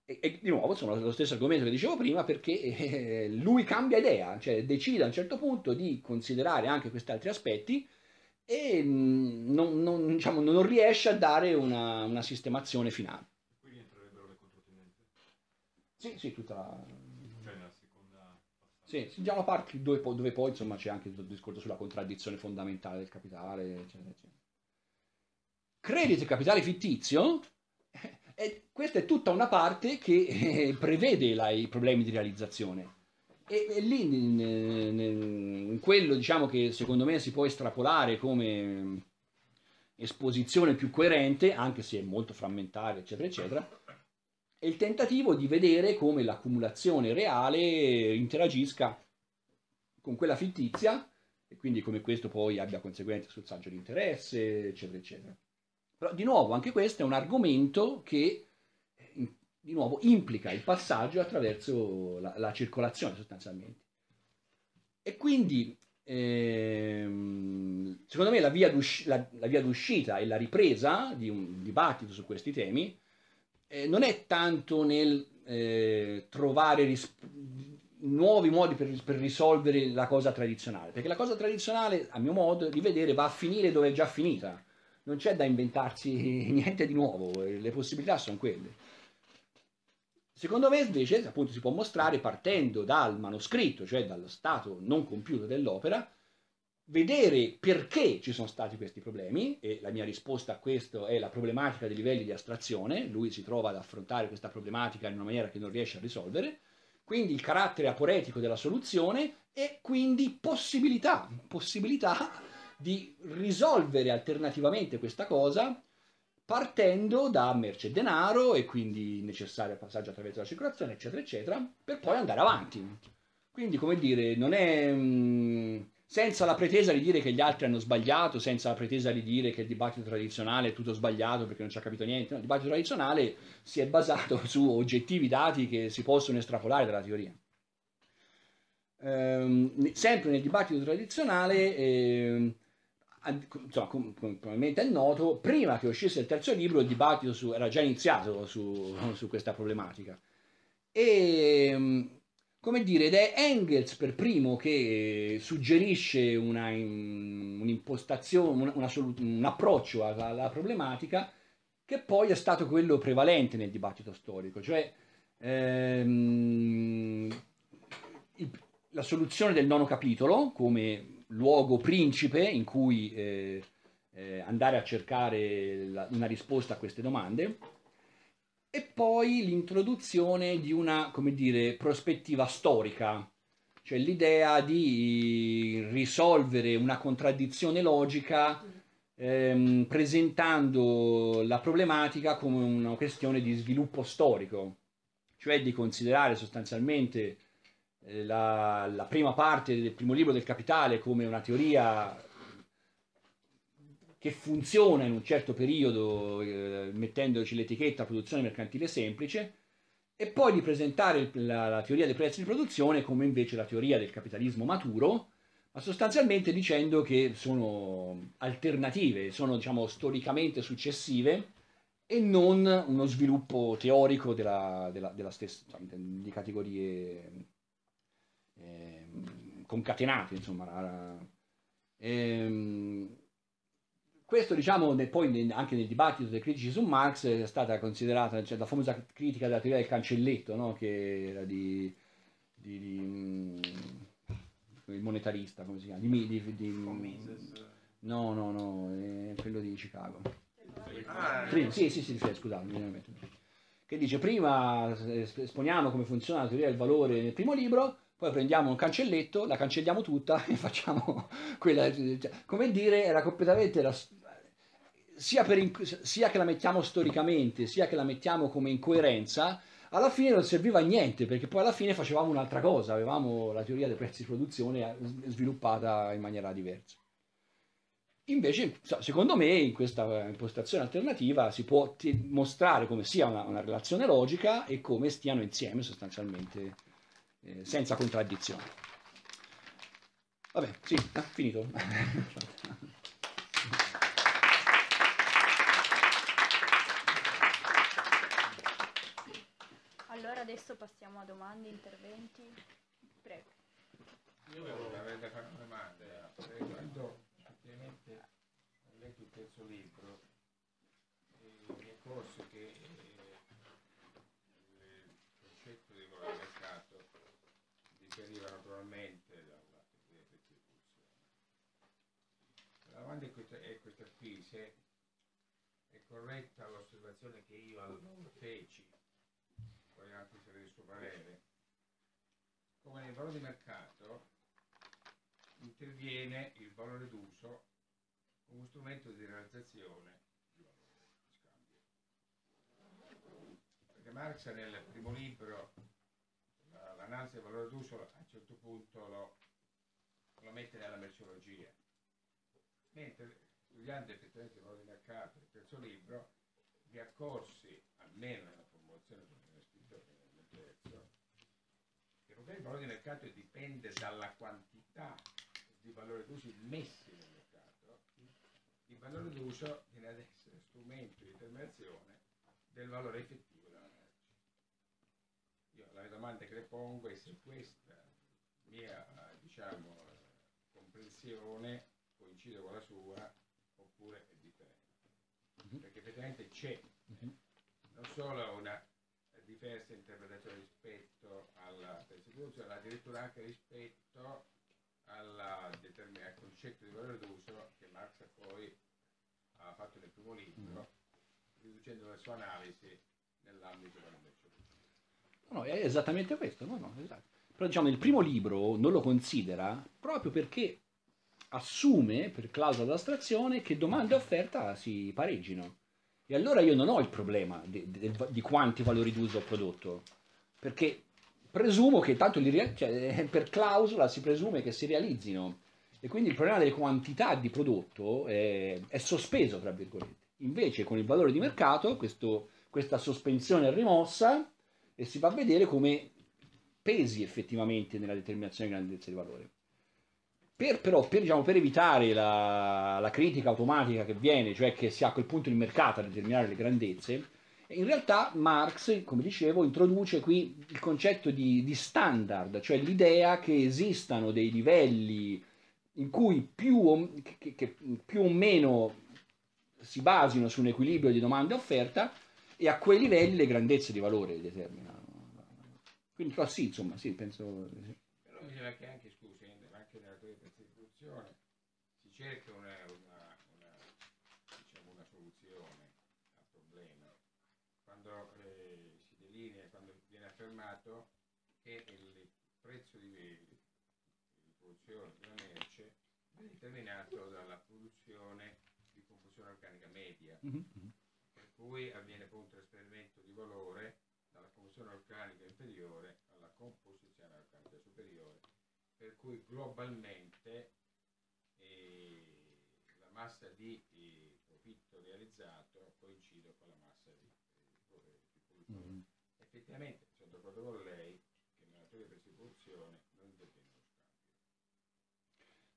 E, e, di nuovo sono lo stesso argomento che dicevo prima perché eh, lui cambia idea, cioè decide a un certo punto di considerare anche questi altri aspetti e mm, non, non- diciamo, non riesce a dare una, una sistemazione finale. Qui rientrerebbero le controtendenze. Sì, sì, tutta la... Cioè nella seconda Sì, sì, già una parte dove poi, dove poi, insomma c'è anche il discorso sulla contraddizione fondamentale del capitale, eccetera, eccetera. Credito e capitale fittizio, eh, e questa è tutta una parte che eh, prevede la- i problemi di realizzazione. E, e lì in, in- in quello diciamo che secondo me si può estrapolare come esposizione più coerente, anche se è molto frammentaria, eccetera, eccetera, è il tentativo di vedere come l'accumulazione reale interagisca con quella fittizia e quindi come questo poi abbia conseguenze sul saggio di interesse, eccetera, eccetera. Però di nuovo anche questo è un argomento che di nuovo implica il passaggio attraverso la, la circolazione sostanzialmente. E quindi ehm, secondo me la via, d'uscita e la ripresa di un dibattito su questi temi eh, non è tanto nel eh, trovare nuovi modi per, per risolvere la cosa tradizionale, perché la cosa tradizionale, a mio modo di vedere, va a finire dove è già finita. Non c'è da inventarsi niente di nuovo, le possibilità sono quelle. Secondo me invece appunto si può mostrare partendo dal manoscritto, cioè dallo stato non compiuto dell'opera, vedere perché ci sono stati questi problemi e la mia risposta a questo è la problematica dei livelli di astrazione, lui si trova ad affrontare questa problematica in una maniera che non riesce a risolvere, quindi il carattere aporetico della soluzione e quindi possibilità, possibilità di risolvere alternativamente questa cosa partendo da merce e denaro e quindi necessario passaggio attraverso la circolazione, eccetera, eccetera, per poi andare avanti. Quindi, come dire, non è mm, senza la pretesa di dire che gli altri hanno sbagliato, senza la pretesa di dire che il dibattito tradizionale è tutto sbagliato perché non ci ha capito niente. No, il dibattito tradizionale si è basato su oggettivi dati che si possono estrapolare dalla teoria. Ehm, sempre nel dibattito tradizionale, ad- insomma, com- com- probabilmente è noto, prima che uscisse il terzo libro il dibattito su- era già iniziato su, su questa problematica. E ehm, come dire, ed è Engels per primo che suggerisce una, un'impostazione, una- un approccio alla, alla problematica che poi è stato quello prevalente nel dibattito storico, cioè ehm, il- la soluzione del nono capitolo come luogo principe in cui eh, eh, andare a cercare la- una risposta a queste domande. E poi l'introduzione di una, come dire, prospettiva storica, cioè l'idea di risolvere una contraddizione logica ehm, presentando la problematica come una questione di sviluppo storico, cioè di considerare sostanzialmente la, la prima parte del primo libro del Capitale come una teoria che funziona in un certo periodo eh, mettendoci l'etichetta produzione mercantile semplice e poi di presentare il- la, la teoria dei prezzi di produzione come invece la teoria del capitalismo maturo, ma sostanzialmente dicendo che sono alternative, sono diciamo storicamente successive e non uno sviluppo teorico della, della- della stessa, di categorie ehm, concatenate, insomma. ehm, questo, diciamo, poi anche nel dibattito dei critici su Marx è stata considerata cioè, la famosa critica della teoria del cancelletto, no? che era di, di- di, mm, il monetarista, come si chiama? Di, di- di- Mises. no, no, no, è quello di Chicago. Ah, Prima- sì, sì, sì, sì, scusate. Che dice prima eh, esponiamo come funziona la teoria del valore nel primo libro, poi prendiamo un cancelletto, la cancelliamo tutta e facciamo quella. cioè, come dire, era completamente la, sia, in- sia che la mettiamo storicamente, sia che la mettiamo come incoerenza, alla fine non serviva a niente, perché poi alla fine facevamo un'altra cosa, avevamo la teoria dei prezzi di produzione sviluppata in maniera diversa. Invece, secondo me, in questa impostazione alternativa si può mostrare come sia una, una relazione logica e come stiano insieme sostanzialmente eh, senza contraddizione. Vabbè, sì, ah, finito. Allora adesso passiamo a domande, interventi. Prego. Io avevo una domanda, effettivamente ho letto il terzo libro e mi è accorso che eh, il concetto di valore di mercato diperiva naturalmente dalla distribuzione. La domanda è questa, è questa qui, se è corretta l'osservazione che io feci, poi anche se il suo parere, come nel valore di mercato interviene il valore d'uso come strumento di realizzazione di valore di scambio. Perché Marx nel primo libro, l'analisi del valore d'uso, a un certo punto lo, lo mette nella merceologia. Mentre studiando effettivamente il valore di mercato, il terzo libro, mi accorsi, almeno nella formulazione che viene scritto nel terzo, che il valore di mercato dipende dalla quantità di valore d'uso immessi nel mercato, il valore d'uso viene ad essere strumento di determinazione del valore effettivo. Io la domanda che le pongo è se questa mia diciamo, comprensione coincide con la sua oppure è differente. Mhm. Perché effettivamente c'è Mhm. non solo una diversa interpretazione rispetto alla persecuzione, ma addirittura anche rispetto alla al concetto di valore d'uso che Marx poi ha fatto nel primo libro, riducendo la sua analisi nell'ambito della merceologia. No, è esattamente questo, no, no, esatto. Però diciamo nel primo libro non lo considera proprio perché assume per clausola d'astrazione che domanda e offerta si pareggino. E allora io non ho il problema di, di- di quanti valori d'uso ho prodotto, perché presumo che tanto li cioè, per clausola si presume che si realizzino. E quindi il problema delle quantità di prodotto è, è sospeso, tra virgolette. Invece con il valore di mercato questo- questa sospensione è rimossa e si va a vedere come pesi effettivamente nella determinazione di grandezza di valore. Per, però, per, diciamo, per evitare la, la critica automatica che viene, cioè che sia a quel punto il mercato a determinare le grandezze, in realtà Marx, come dicevo, introduce qui il concetto di, di standard, cioè l'idea che esistano dei livelli in cui più o, che- che più o meno si basino su un equilibrio di domanda e offerta e a quei livelli le grandezze di valore determinano. Quindi però sì, insomma, sì, penso... sì. Però mi sembra che anche, scusi, anche nella di persecuzione si cerca una, una, una, diciamo una soluzione al problema. Quando eh, si delinea, quando viene affermato che il prezzo di, di produzione di una merce è determinato dalla produzione di combustione organica media Mhm, mhm. Cui avviene poi un trasferimento di valore dalla combustione organica inferiore alla composizione organica superiore, per cui globalmente eh, la massa di eh, profitto realizzato coincide con la massa di, eh, di produzione. Mhm. Effettivamente sono d'accordo con lei che nella teoria di persecuzione non interviene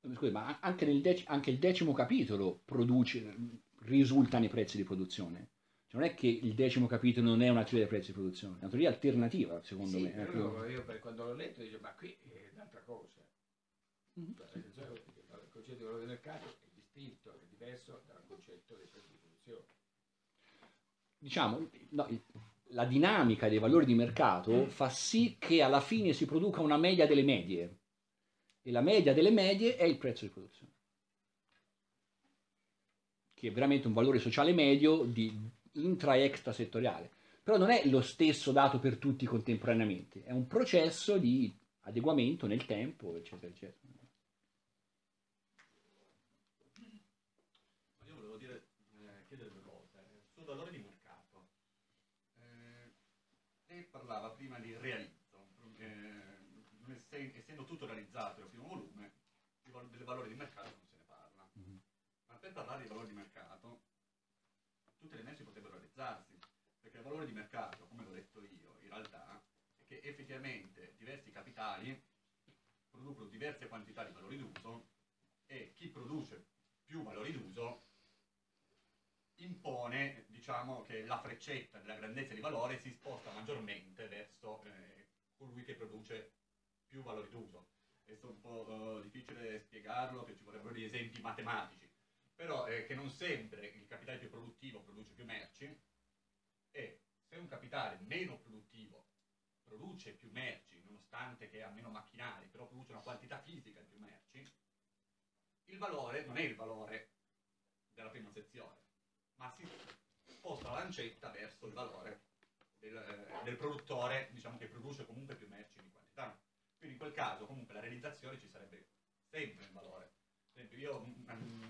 lo scambio. Ma anche, anche il decimo capitolo produce, risulta nei prezzi di produzione. Cioè, non è che il decimo capitolo non è una teoria dei prezzi di produzione, è una teoria alternativa, secondo Sì, me. però ecco. io per- quando l'ho letto dicevo, ma qui è un'altra cosa. Che Il concetto di valore di mercato è distinto, è diverso dal concetto dei prezzi di produzione. Diciamo, no, la dinamica dei valori di mercato fa sì che alla fine si produca una media delle medie. E la media delle medie è il prezzo di produzione. Che è veramente un valore sociale medio di intra e extra settoriale. Però non è lo stesso dato per tutti contemporaneamente, è un processo di adeguamento nel tempo, eccetera, eccetera. Io volevo dire, eh, chiedere due cose. Sul valore di mercato, eh, lei parlava prima di realizzo, eh, essendo tutto realizzato a primo volume, del valore di mercato non se ne parla. Mhm. Ma per parlare di valore di mercato, realizzarsi, perché il valore di mercato, come l'ho detto io, in realtà è che effettivamente diversi capitali producono diverse quantità di valori d'uso e chi produce più valori d'uso impone diciamo che la freccetta della grandezza di valore si sposta maggiormente verso eh, colui che produce più valori d'uso. Questo è un po' eh, difficile spiegarlo, che ci vorrebbero degli esempi matematici, però eh, che non sempre il capitale più produttivo produce più merci e se un capitale meno produttivo produce più merci, nonostante che ha meno macchinari, però produce una quantità fisica di più merci, il valore non è il valore della prima sezione, ma si sposta la lancetta verso il valore del, eh, del produttore, diciamo che produce comunque più merci di quantità. Quindi in quel caso comunque la realizzazione ci sarebbe sempre il valore. Per esempio io mm,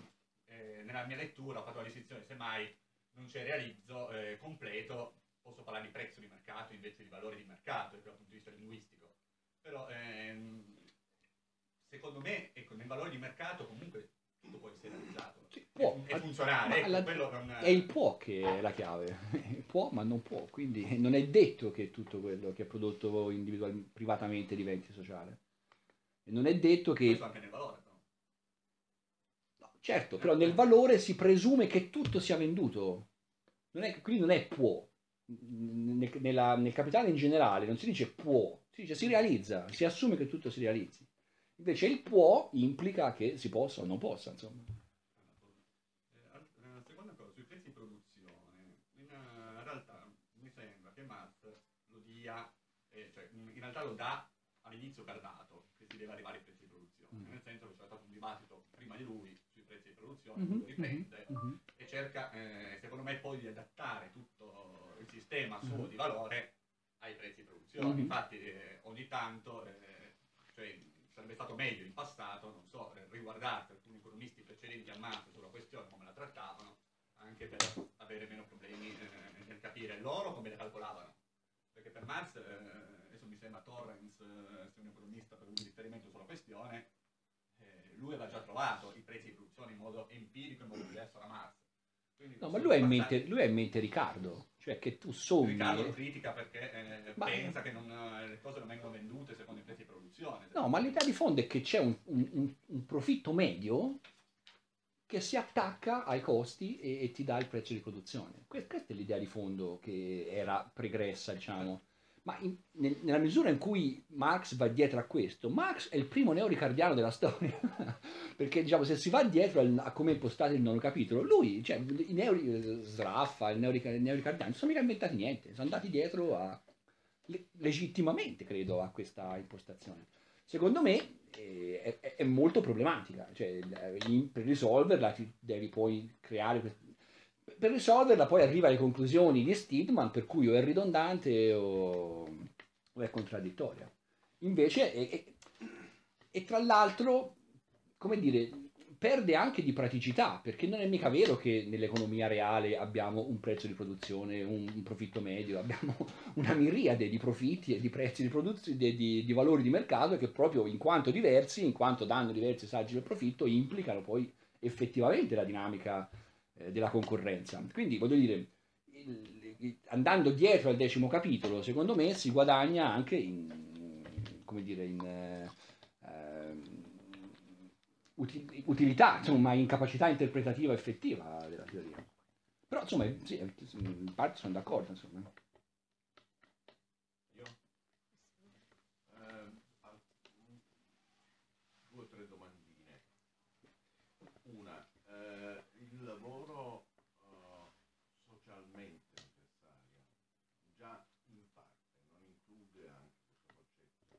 eh, nella mia lettura ho fatto la distinzione, semmai non c'è realizzo eh, completo, posso parlare di prezzo di mercato invece di valore di mercato dal punto di vista linguistico. Però ehm, secondo me ecco, nel valore di mercato comunque tutto può essere realizzato. Sì, può. È, è funzionale, Ma ecco, la- quello non- È il può che è la chiave. può, ma non può. Quindi non è detto che tutto quello che è prodotto individual- privatamente diventi sociale. E non è detto che questo anche nel valore. però. No, certo, però nel valore si presume che tutto sia venduto. Non è, quindi non è può. Nel, nella- nel capitale in generale non si dice può, si dice si realizza, si assume che tutto si realizzi. Invece il può implica che si possa o non possa, insomma. Al- seconda cosa, sui prezzi di produzione, in, realtà mi sembra che Marx lo dia, in in realtà lo dà all'inizio per dato, che si deve arrivare ai prezzi di produzione, Mm. nel senso che c'è stato un dibattito prima di lui sui prezzi di produzione, Mhm, lo riprende mhm. Cerca, eh, secondo me, poi di adattare tutto il sistema suo Mhm. di valore ai prezzi di produzione. Mhm. Infatti eh, ogni tanto, eh, cioè, sarebbe stato meglio in passato, non so, eh, riguardare alcuni economisti precedenti a Marx sulla questione, come la trattavano, anche per avere meno problemi eh, nel capire loro come la calcolavano. Perché per Marx, eh, adesso mi sembra Torrens sia un economista per un riferimento sulla questione, lui aveva già trovato i prezzi di produzione in modo empirico, in modo diverso da Marx. Quindi No, ma lui ha, in mente, lui ha in mente Riccardo, cioè che tu sommi... Riccardo lo critica perché eh, Ma- pensa che non, eh, le cose non vengono vendute secondo i prezzi di produzione. No, ma l'idea di fondo è che c'è un, un- un- profitto medio che si attacca ai costi e, e ti dà il prezzo di produzione. Que- Questa è l'idea di fondo che era pregressa, diciamo. Ma in- nel- nella misura in cui Marx va dietro a questo, Marx è il primo neoricardiano della storia, perché diciamo se si va dietro a come è impostato il nono capitolo, lui, cioè i neori, Sraffa, il, neorica- il neoricardiano, non sono mica inventati niente, sono andati dietro a, le- legittimamente, credo, a questa impostazione. Secondo me eh, è, è- molto problematica, cioè eh, per risolverla ti devi poi creare... Per risolverla poi arriva alle conclusioni di Stidman per cui o è ridondante o, o è contraddittoria. Invece, e, e- e tra l'altro, come dire, perde anche di praticità, perché non è mica vero che nell'economia reale abbiamo un prezzo di produzione, un, un profitto medio, abbiamo una miriade di profitti e di prezzi di produzione, di, di- di valori di mercato che proprio in quanto diversi, in quanto danno diversi saggi del profitto, implicano poi effettivamente la dinamica eh, della concorrenza. Quindi voglio dire, andando dietro al decimo capitolo, secondo me si guadagna anche in, come dire, in eh, uti- utilità, insomma, in capacità interpretativa effettiva della teoria. Però insomma, sì, in parte sono d'accordo, insomma. Io? Ehm, al- due o tre domandine. Una, eh, il lavoro eh, socialmente necessario, già in parte non include anche questo concetto?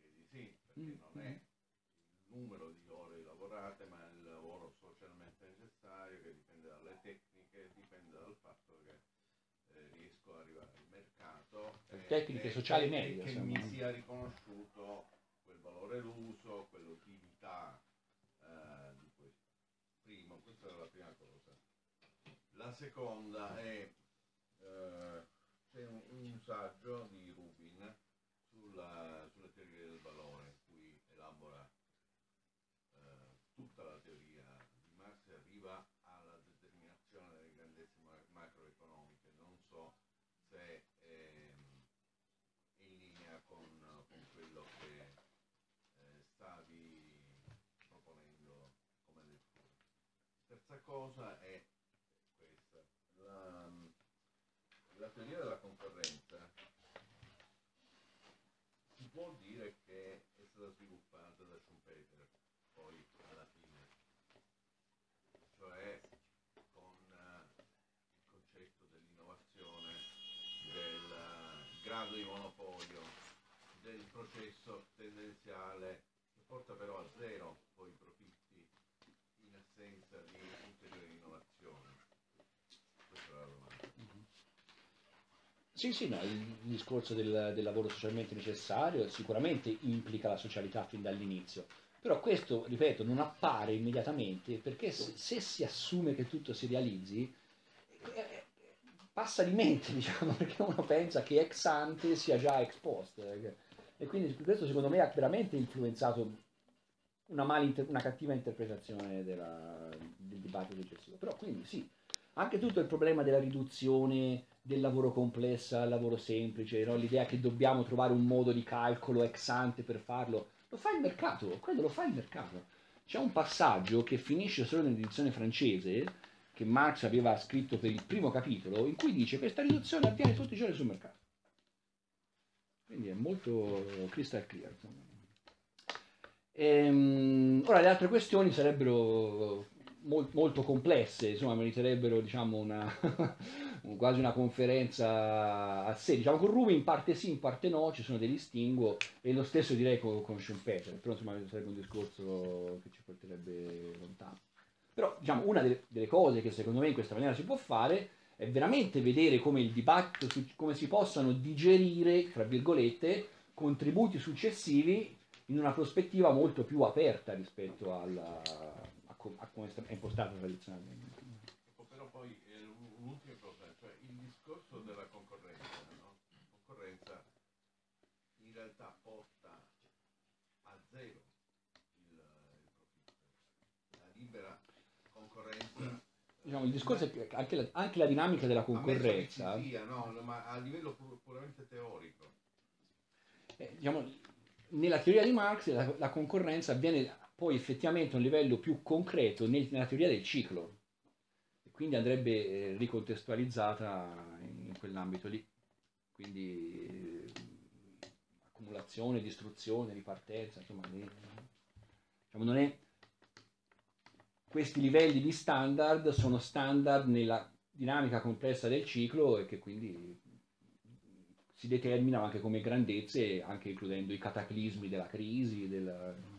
Direi di sì, perché non è il numero di ore lavorate, ma il lavoro socialmente necessario che dipende dalle tecniche, dipende dal fatto che eh, riesco ad arrivare al mercato. e- Tecniche e- sociali e- e che insomma. mi sia riconosciuto quel valore d'uso, quell'utilità eh, di questo. Primo, questa è la prima cosa. La seconda è eh, c'è un, un saggio di Rubin sulla, sulle teorie del valore cosa è questa. La, la teoria della concorrenza si può dire che è stata sviluppata da Schumpeter poi alla fine, cioè con uh, il concetto dell'innovazione, del uh, grado di monopolio, del processo tendenziale che porta però a zero Sì, sì, no, il discorso del, del lavoro socialmente necessario sicuramente implica la socialità fin dall'inizio, però questo, ripeto, non appare immediatamente perché se, se si assume che tutto si realizzi, eh, passa di mente, diciamo, perché uno pensa che ex ante sia già ex post. eh, E quindi questo secondo me ha veramente influenzato una, malinter- una cattiva interpretazione della- del dibattito successivo. Però quindi sì, anche tutto il problema della riduzione del lavoro complesso al lavoro semplice, no? l'idea che dobbiamo trovare un modo di calcolo ex ante per farlo, lo fa il mercato, quello lo fa il mercato. C'è un passaggio che finisce solo nell'edizione francese, che Marx aveva scritto per il primo capitolo, in cui dice questa riduzione avviene tutti i giorni sul mercato. Quindi è molto crystal clear. Ehm, ora le altre questioni sarebbero mol- molto complesse, insomma meriterebbero diciamo una, un- quasi una conferenza a sé. Diciamo con Rumi in parte sì, in parte no, ci sono dei distinguo e lo stesso direi con, con Schumpeter, però insomma sarebbe un discorso che ci porterebbe lontano. Però diciamo una delle, delle cose che secondo me in questa maniera si può fare è veramente vedere come il dibattito, su come si possano digerire, tra virgolette, contributi successivi in una prospettiva molto più aperta rispetto alla, a, co- a come è impostata tradizionalmente. Ecco, però poi eh, un- un'ultima cosa, cioè il discorso della concorrenza, no? La concorrenza in realtà porta a zero il, il profitto. La libera concorrenza. Diciamo, il discorso è che anche la, anche la dinamica della concorrenza, sia, no, ma a livello pur- puramente teorico. eh, diciamo, nella teoria di Marx la, la concorrenza avviene poi effettivamente a un livello più concreto nel- nella teoria del ciclo e quindi andrebbe eh, ricontestualizzata in, quell'ambito lì. Quindi eh, accumulazione, distruzione, ripartenza, insomma, diciamo, non è questi livelli di standard sono standard nella dinamica complessa del ciclo e che quindi si determinano anche come grandezze, anche includendo i cataclismi della crisi, del...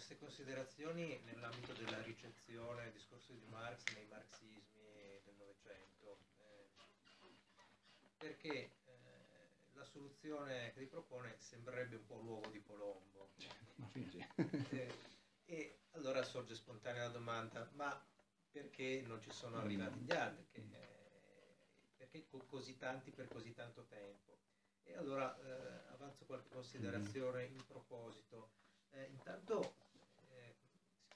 queste considerazioni nell'ambito della ricezione del discorso di Marx nei marxismi del Novecento, eh, perché eh, la soluzione che ripropone sembrerebbe un po' l'uovo di Colombo. Eh, e allora sorge spontanea la domanda, ma perché non ci sono arrivati gli altri? Che, eh, perché co- così tanti per così tanto tempo? E allora eh, avanzo qualche considerazione in proposito. Eh, intanto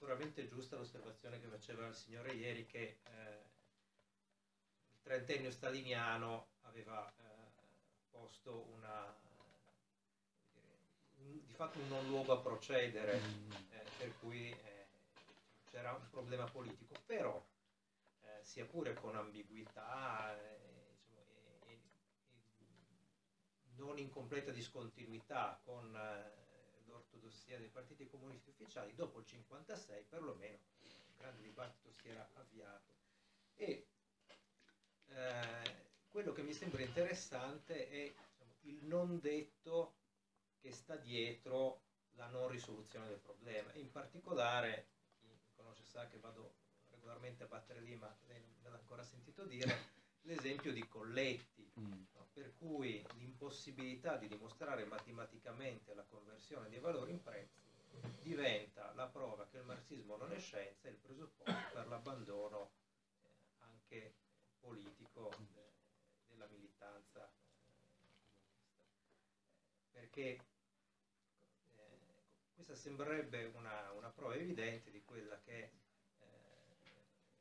sicuramente giusta l'osservazione che faceva il signore ieri che eh, il trentennio staliniano aveva eh, posto una, un- di fatto un non luogo a procedere eh, per cui eh, c'era un problema politico, però eh, sia pure con ambiguità, e- e- e non in completa discontinuità con eh, l'ortodossia dei partiti comunisti ufficiali, dopo il 56 perlomeno un grande dibattito si era avviato. E eh, quello che mi sembra interessante è diciamo, il non detto che sta dietro la non risoluzione del problema. In particolare, chi mi conosce sa che vado regolarmente a battere lì, ma lei non l'ha ancora sentito dire, l'esempio di Colletti, Mm. Per cui l'impossibilità di dimostrare matematicamente la conversione dei valori in prezzi diventa la prova che il marxismo non è scienza e il presupposto per l'abbandono eh, anche politico de- della militanza eh, comunista. Perché eh, questa sembrerebbe una, una prova evidente di quella che eh,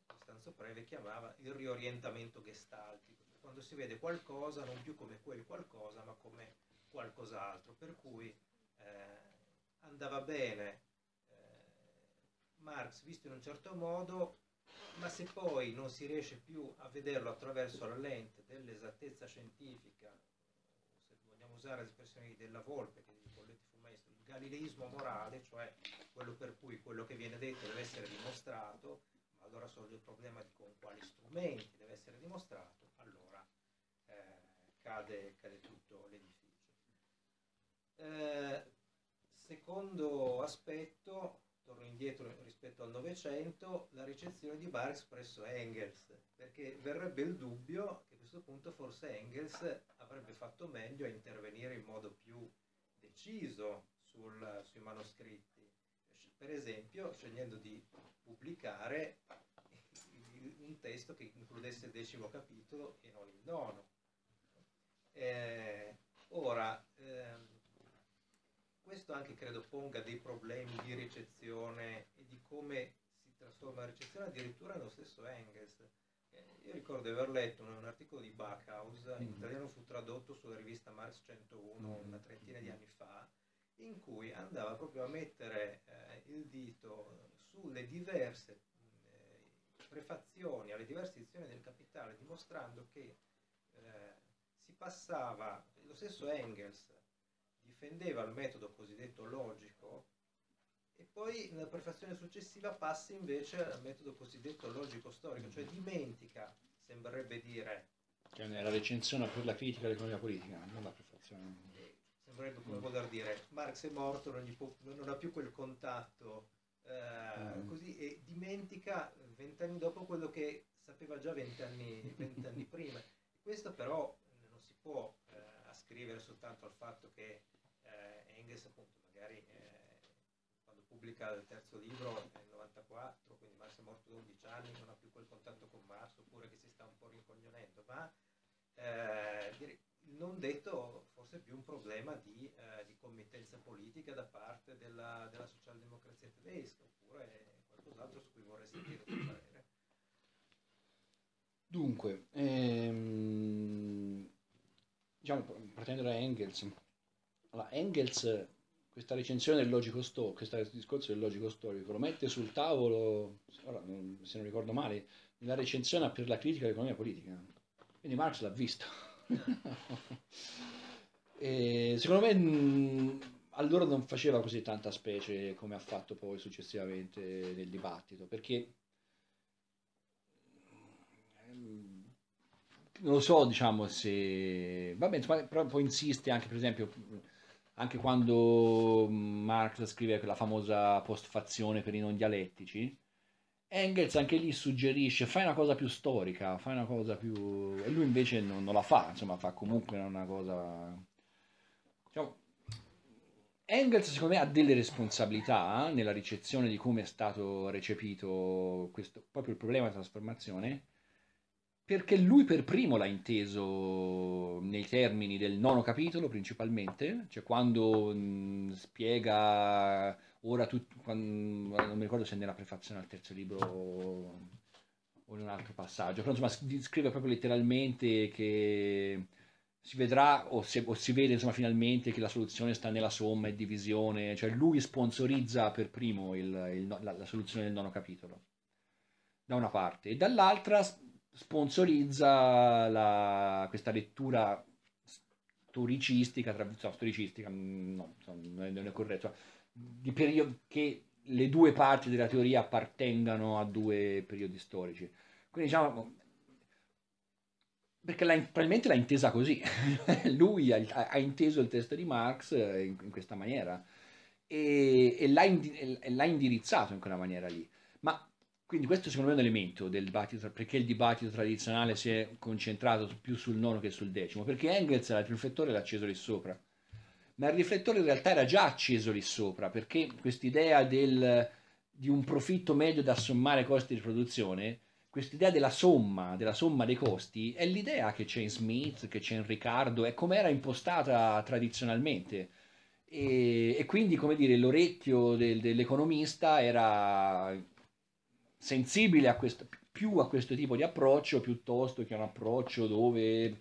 Costanzo Preve chiamava il riorientamento gestaltico, quando si vede qualcosa non più come quel qualcosa ma come qualcos'altro, per cui eh, andava bene eh, Marx visto in un certo modo, ma se poi non si riesce più a vederlo attraverso la lente dell'esattezza scientifica, se vogliamo usare l'espressione della Volpe, che Colletti fu maestro, il galileismo morale, cioè quello per cui quello che viene detto deve essere dimostrato, ma allora sorge il problema di con quali strumenti deve essere dimostrato, cade, cade tutto l'edificio. Eh, secondo aspetto, torno indietro rispetto al Novecento, la ricezione di Marx presso Engels, perché verrebbe il dubbio che a questo punto forse Engels avrebbe fatto meglio a intervenire in modo più deciso sul- sui manoscritti, per esempio scegliendo di pubblicare un testo che includesse il decimo capitolo e non il nono. Eh, ora, ehm, questo anche credo ponga dei problemi di ricezione e di come si trasforma la ricezione addirittura nello stesso Engels. Eh, io ricordo di aver letto un, un articolo di Backhaus, in Mhm. italiano fu tradotto sulla rivista Marx 101 una trentina di anni fa, in cui andava proprio a mettere eh, il dito sulle diverse mh, prefazioni, alle diverse edizioni del Capitale, dimostrando che eh, si passava, lo stesso Engels difendeva il metodo cosiddetto logico e poi nella prefazione successiva passa invece al metodo cosiddetto logico storico, cioè dimentica, sembrerebbe dire, Che è la recensione per la critica dell'economia politica, non la prefazione. eh, sembrerebbe come voler dire Marx è morto, non, può- non ha più quel contatto, eh, Mm. così, e dimentica vent'anni dopo quello che sapeva già vent'anni, vent'anni prima. Questo però può eh, ascrivere soltanto al fatto che eh, Engels appunto magari eh, quando pubblica il terzo libro nel 94, quindi Marx è morto da 11 anni, non ha più quel contatto con Marx oppure che si sta un po' rincoglionendo, ma eh, non detto forse più un problema di, eh, di committenza politica da parte della, della socialdemocrazia tedesca oppure qualcos'altro su cui vorrei sentire il tuo parere. Dunque, ehm, diciamo, partendo da Engels, allora, Engels, questa recensione del logico storico, questo discorso del logico storico, lo mette sul tavolo, ora, se non ricordo male, nella recensione per la critica dell'economia politica. Quindi Marx l'ha visto. E secondo me mh, allora non faceva così tanta specie come ha fatto poi successivamente nel dibattito, perché non lo so, diciamo, se... Vabbè, insomma, però poi insiste anche, per esempio, anche quando Marx scrive quella famosa postfazione per i non dialettici, Engels anche lì suggerisce fai una cosa più storica, fai una cosa più... e lui invece non, non la fa, insomma fa comunque una cosa... Diciamo, Engels secondo me ha delle responsabilità nella ricezione di come è stato recepito questo, proprio il problema della trasformazione, perché lui per primo l'ha inteso nei termini del nono capitolo principalmente, cioè quando mh, spiega ora tutto, non mi ricordo se nella prefazione al terzo libro o in un altro passaggio, però insomma scrive proprio letteralmente che si vedrà o, se, o si vede insomma finalmente che la soluzione sta nella somma e divisione, cioè lui sponsorizza per primo il, il, la, la, soluzione del nono capitolo, da una parte, e dall'altra sponsorizza la, questa lettura storicistica, tra, no, storicistica, no, non è corretto, di periodi che le due parti della teoria appartengano a due periodi storici. Quindi diciamo, perché l'ha, probabilmente l'ha intesa così, lui ha, ha, inteso il testo di Marx in, in questa maniera e, e, l'ha indi, e, l'ha indirizzato in quella maniera lì. Quindi questo secondo me è un elemento del dibattito, perché il dibattito tradizionale si è concentrato più sul nono che sul decimo, perché Engels il riflettore l'ha acceso lì sopra, ma il riflettore in realtà era già acceso lì sopra, perché quest'idea di un profitto medio da sommare costi di produzione quest'idea della somma, della somma dei costi, è l'idea che c'è in Smith, che c'è in Riccardo, è come era impostata tradizionalmente. E, e, quindi, come dire, l'orecchio del, dell'economista era sensibile a questo, più a questo tipo di approccio piuttosto che a un approccio dove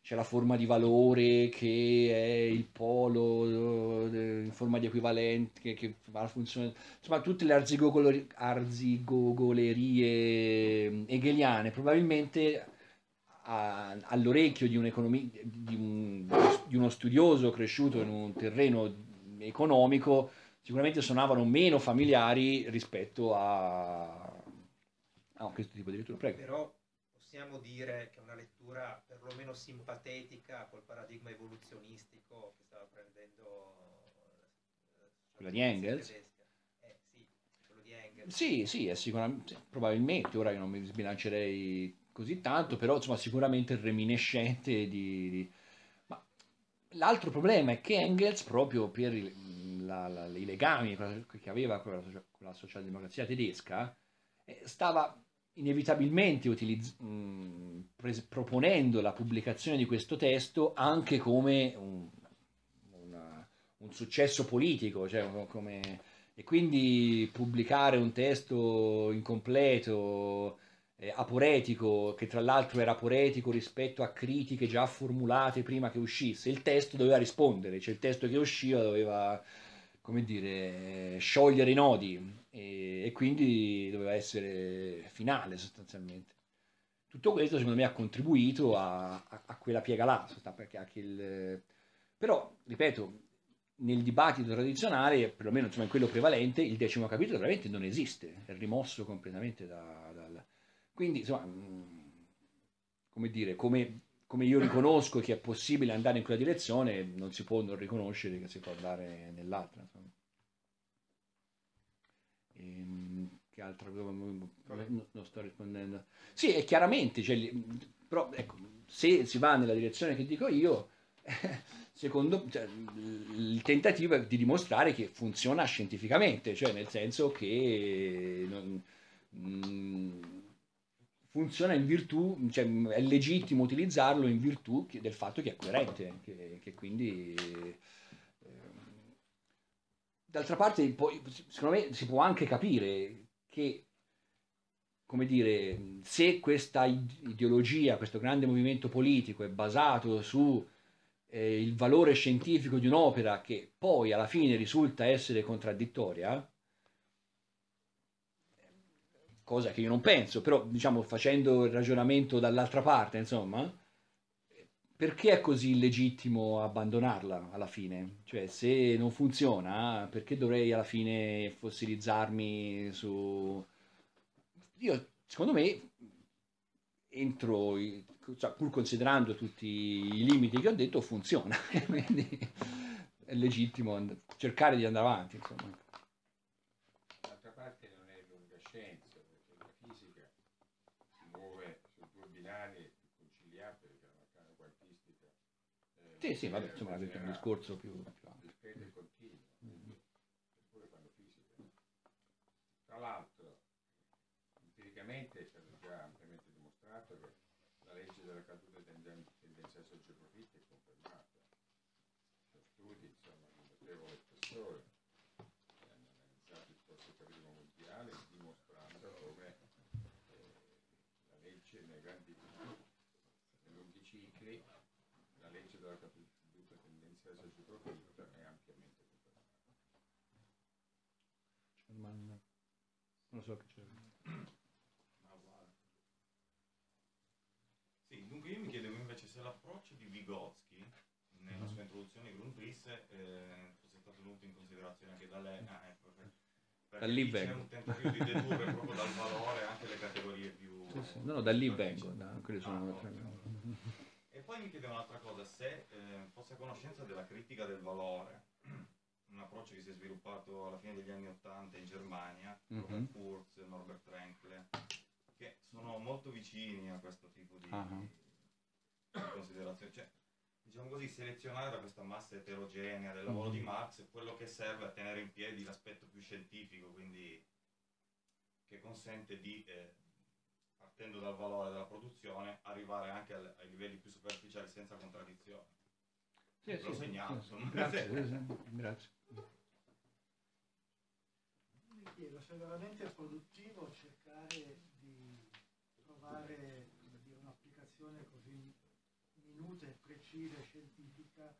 c'è la forma di valore che è il polo in forma di equivalente che, che fa la funzione insomma tutte le arzigogolerie hegeliane probabilmente all'orecchio di un, di, un, di uno studioso cresciuto in un terreno economico sicuramente suonavano meno familiari rispetto a, a questo tipo di lettura. Prego. Però possiamo dire che è una lettura perlomeno simpatetica col paradigma evoluzionistico che stava prendendo eh, Quella di Engels? Eh, sì, quello di Engels. Sì, sì, è sicuramente, probabilmente, ora io non mi sbilancerei così tanto, però insomma sicuramente reminiscente di... di- Ma l'altro problema è che Engels, proprio per il- la- la- i legami che aveva con la, con la socialdemocrazia tedesca, eh, stava inevitabilmente utilizz- mh, pres- proponendo la pubblicazione di questo testo anche come un, una- un successo politico, cioè come e quindi pubblicare un testo incompleto, eh, aporetico, che tra l'altro era aporetico rispetto a critiche già formulate prima che uscisse, il testo doveva rispondere, cioè il testo che usciva doveva, come dire, sciogliere i nodi e, e quindi doveva essere finale sostanzialmente. Tutto questo secondo me ha contribuito a, a- a quella piega là, perché quel- però, ripeto, nel dibattito tradizionale, perlomeno insomma, in quello prevalente, il decimo capitolo veramente non esiste, è rimosso completamente da- dal... Quindi, insomma, come dire, come, come io riconosco che è possibile andare in quella direzione, non si può non riconoscere che si può andare nell'altra. insomma. Ehm, che altro non, non sto rispondendo. Sì, è chiaramente, cioè, però ecco, se si va nella direzione che dico io, secondo cioè, il tentativo è di dimostrare che funziona scientificamente, cioè nel senso che non- mm, funziona in virtù, cioè è legittimo utilizzarlo in virtù che- del fatto che è coerente, che, che quindi d'altra parte secondo me si può anche capire che come dire, se questa id- ideologia, questo grande movimento politico è basato su eh, il valore scientifico di un'opera che poi alla fine risulta essere contraddittoria, cosa che io non penso, però diciamo facendo il ragionamento dall'altra parte, insomma, perché è così legittimo abbandonarla alla fine? Cioè, se non funziona, perché dovrei alla fine fossilizzarmi su... Io, secondo me, entro, cioè, pur considerando tutti i limiti che ho detto, funziona. Quindi è legittimo cercare di andare avanti, insomma. D'altra parte non è l'unica scienza, perché la fisica si muove su due binari conciliabili, che è la meccanica quantistica. eh, Sì, sì, vabbè, insomma, avete un discorso più, più ampio. È. Tra l'altro, empiricamente è stato già ampiamente dimostrato che la legge della caduta tenden- tendenziale soggeprofitta è confermata. Sono studi, insomma, di notevole spessore che hanno analizzato il scorso capitolo mondiale dimostrando come eh, la legge nei grandi nei lunghi cicli la legge della caduta tendenziale soggeprofitta è ampiamente confermata. Non lo so che c'è. Ma guarda. Sì, dunque io mi chiedevo invece se l'approccio di Vygotsky nella sua introduzione Grundrisse eh, fosse stato tenuto in considerazione anche da lei. Ah, ecco, Da lì lì c'è vengo. un di dedurre proprio dal valore anche le categorie più... Sì, sì. No, no, da lì vengo, da, Ah, ok. E poi mi chiedevo un'altra cosa, se eh, fosse a conoscenza della critica del valore, un approccio che si è sviluppato alla fine degli anni Ottanta in Germania, Mhm. Robert Kurz, Norbert Renkle, che sono molto vicini a questo tipo di, Ah. di considerazioni. Cioè, diciamo così, selezionare da questa massa eterogenea del lavoro di Mhm. Marx è quello che serve a tenere in piedi l'aspetto più scientifico, quindi che consente di, eh, partendo dal valore della produzione, arrivare anche al- ai livelli più superficiali senza contraddizione. Sì, sì, segnato, sì, sì. insomma. Grazie, sì, sì, grazie. Mi chiedo se veramente è produttivo cercare di trovare dire, un'applicazione così minuta e precisa scientifica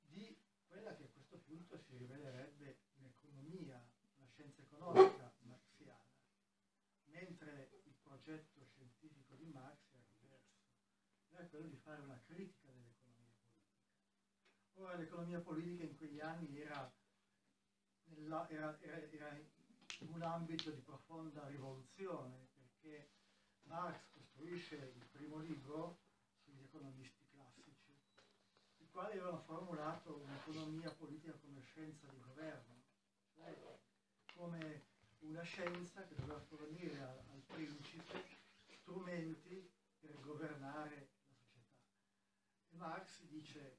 di quella che a questo punto si rivelerebbe un'economia, una scienza economica marxiana, mentre il progetto scientifico di Marx era diverso, era quello di fare una critica dell'economia politica. Ora l'economia politica in quegli anni era, nella, era, era, era un ambito di profonda rivoluzione, perché Marx costruisce il primo libro economisti classici, i quali avevano formulato un'economia politica come scienza di governo, cioè come una scienza che doveva fornire al, al principe strumenti per governare la società. E Marx dice,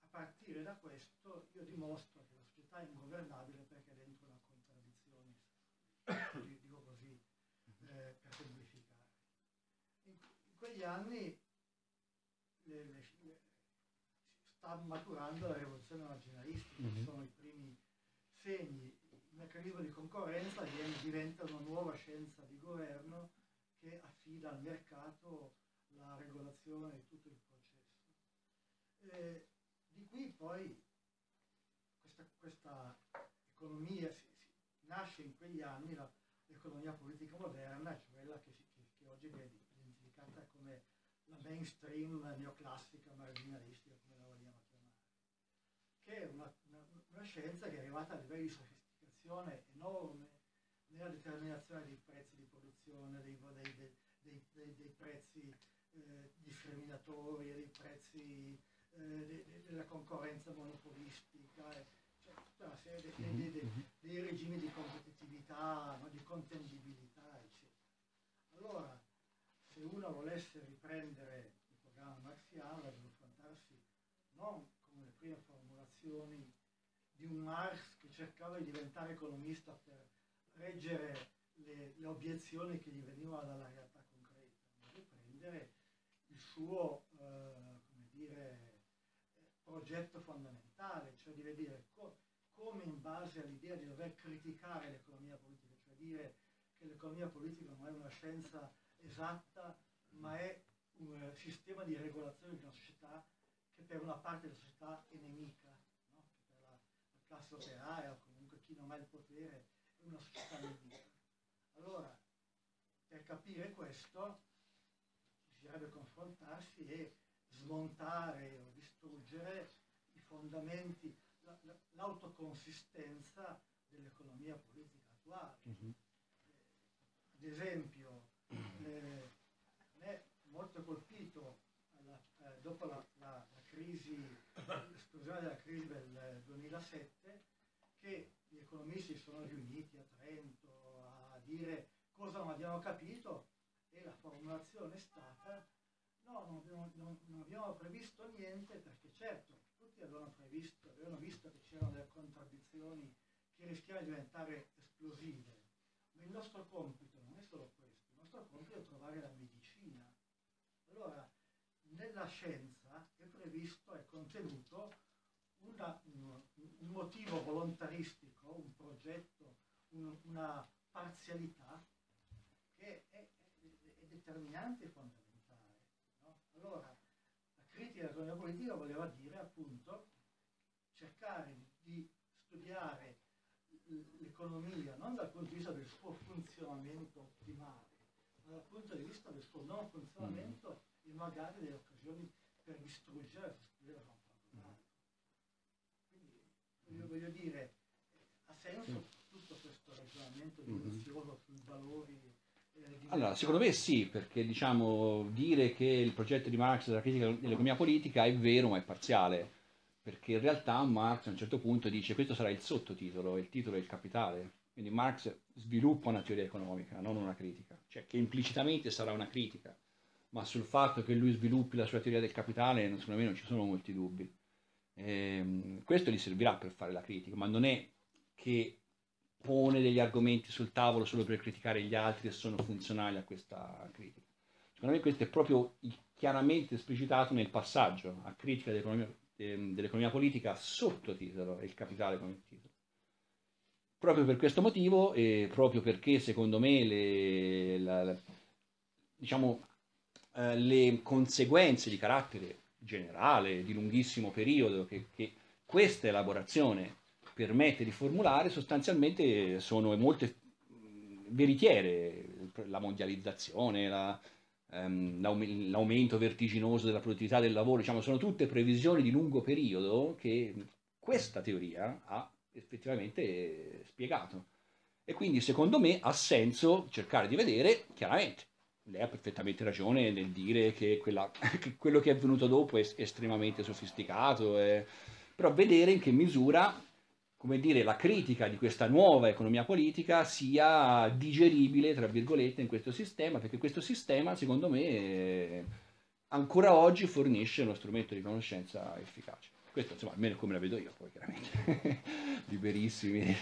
a partire da questo io dimostro che la società è ingovernabile perché è dentro una contraddizione, dico così eh, per semplificare. In, in quegli anni le, le, le, sta maturando la rivoluzione marginalistica, mm-hmm. sono i primi segni il meccanismo di concorrenza diventa una nuova scienza di governo che affida al mercato la regolazione di tutto il processo. E di qui poi questa, questa economia si, si, nasce in quegli anni l'economia politica moderna, cioè quella che, che, che oggi viene identificata come la mainstream neoclassica marginalistica, come la vogliamo chiamare, che è una, una, una scienza che è arrivata a livelli sofisticazione enorme nella determinazione dei prezzi di produzione, dei, dei, dei, dei prezzi eh, discriminatori, dei prezzi eh, della concorrenza monopolistica, eh, cioè tutta una serie dei, regimi di competitività, no, di contendibilità, eccetera. Allora, se uno volesse riprendere il programma marxiano, deve affrontarsi non formulazioni di un Marx che cercava di diventare economista per reggere le, le obiezioni che gli venivano dalla realtà concreta, ma di prendere il suo eh, dire, progetto fondamentale, cioè di vedere co- come in base all'idea di dover criticare l'economia politica, cioè dire che l'economia politica non è una scienza esatta, ma è un sistema di regolazione di una società che per una parte della società è nemica operaia o comunque chi non ha il potere è una società nemica. Allora, per capire questo bisognerebbe confrontarsi e smontare o distruggere i fondamenti, l'autoconsistenza dell'economia politica attuale. Mm-hmm. Eh, ad esempio, eh, a me molto colpito alla, eh, dopo la, la, la crisi l'esplosione della crisi del 2007 che gli economisti sono riuniti a Trento a dire cosa non abbiamo capito e la formulazione è stata no, non abbiamo, non, non abbiamo previsto niente perché certo tutti avevano previsto, avevano visto che c'erano delle contraddizioni che rischiavano di diventare esplosive, ma il nostro compito non è solo questo, il nostro compito è trovare la medicina. Allora, nella scienza è previsto, è contenuto una, un, un, motivo volontaristico, un progetto, un, una parzialità che è, è, è determinante e fondamentale. No? Allora, la critica dell'economia politica voleva dire appunto cercare di studiare l'economia non dal punto di vista del suo funzionamento ottimale, ma dal punto di vista del suo non funzionamento e magari delle occasioni per distruggere costruire un altro. Quindi io voglio dire, ha senso tutto questo ragionamento minuzioso sui valori eh, allora, secondo me sì, perché diciamo dire che il progetto di Marx della critica dell'economia politica è vero ma è parziale, perché in realtà Marx a un certo punto dice questo sarà il sottotitolo, il titolo è il capitale, quindi Marx sviluppa una teoria economica, non una critica, cioè che implicitamente sarà una critica, ma sul fatto che lui sviluppi la sua teoria del capitale, secondo me non ci sono molti dubbi. Ehm, questo gli servirà per fare la critica, ma non è che pone degli argomenti sul tavolo solo per criticare gli altri che sono funzionali a questa critica. Secondo me questo è proprio chiaramente esplicitato nel passaggio a critica dell'economia, ehm, dell'economia politica sottotitolo il capitale come titolo. Proprio per questo motivo e proprio perché secondo me le, la, la, diciamo, eh, le conseguenze di carattere generale, di lunghissimo periodo, che, che questa elaborazione permette di formulare, sostanzialmente sono molte veritiere, la mondializzazione, la, ehm, l'aume- l'aumento vertiginoso della produttività del lavoro, diciamo, sono tutte previsioni di lungo periodo che questa teoria ha effettivamente spiegato. E quindi secondo me ha senso cercare di vedere, chiaramente, lei ha perfettamente ragione nel dire che, quella- che quello che è venuto dopo è estremamente sofisticato, eh, però vedere in che misura come dire, la critica di questa nuova economia politica sia digeribile, tra virgolette, in questo sistema, perché questo sistema, secondo me, eh, ancora oggi fornisce uno strumento di conoscenza efficace. Questo, insomma, almeno come la vedo io, poi chiaramente, liberissimi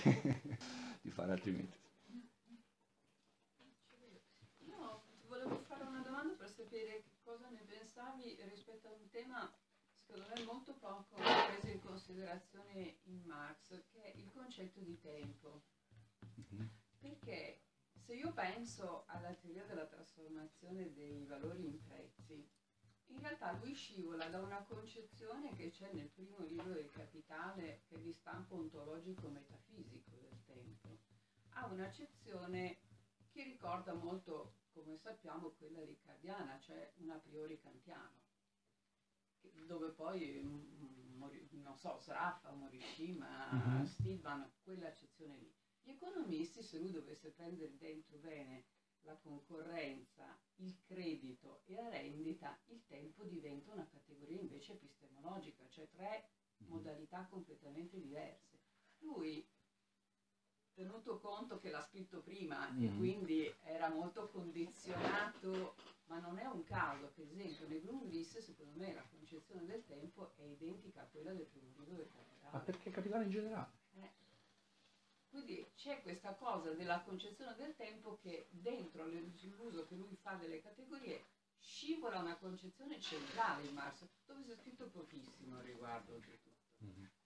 di fare altrimenti. No, ti volevo fare una domanda per sapere che cosa ne pensavi rispetto a un tema secondo me molto poco preso in considerazione in Marx, che è il concetto di tempo. Perché se io penso alla teoria della trasformazione dei valori in prezzi, in realtà lui scivola da una concezione che c'è nel primo libro del Capitale, che è di stampo ontologico-metafisico del tempo, a un'accezione che ricorda molto, come sappiamo, quella ricardiana, cioè un a priori kantiano, che- dove poi, mm, non so, Sraffa, Morishima, Mhm. Stillman, quell'accezione lì. Gli economisti, se lui dovesse prendere dentro bene la concorrenza, il credito e la rendita, il tempo diventa una categoria invece epistemologica, cioè tre modalità completamente diverse. Lui, tenuto conto che l'ha scritto prima e Mhm. quindi era molto condizionato, ma non è un caso, per esempio, nei Grundrisse, secondo me, la concezione del tempo è identica a quella del primo libro del Capitale. Ma perché capitale in generale? Eh. Quindi c'è questa cosa della concezione del tempo che dentro l'uso che lui fa delle categorie scivola una concezione centrale in Marx, dove c'è scritto pochissimo al riguardo oltretutto.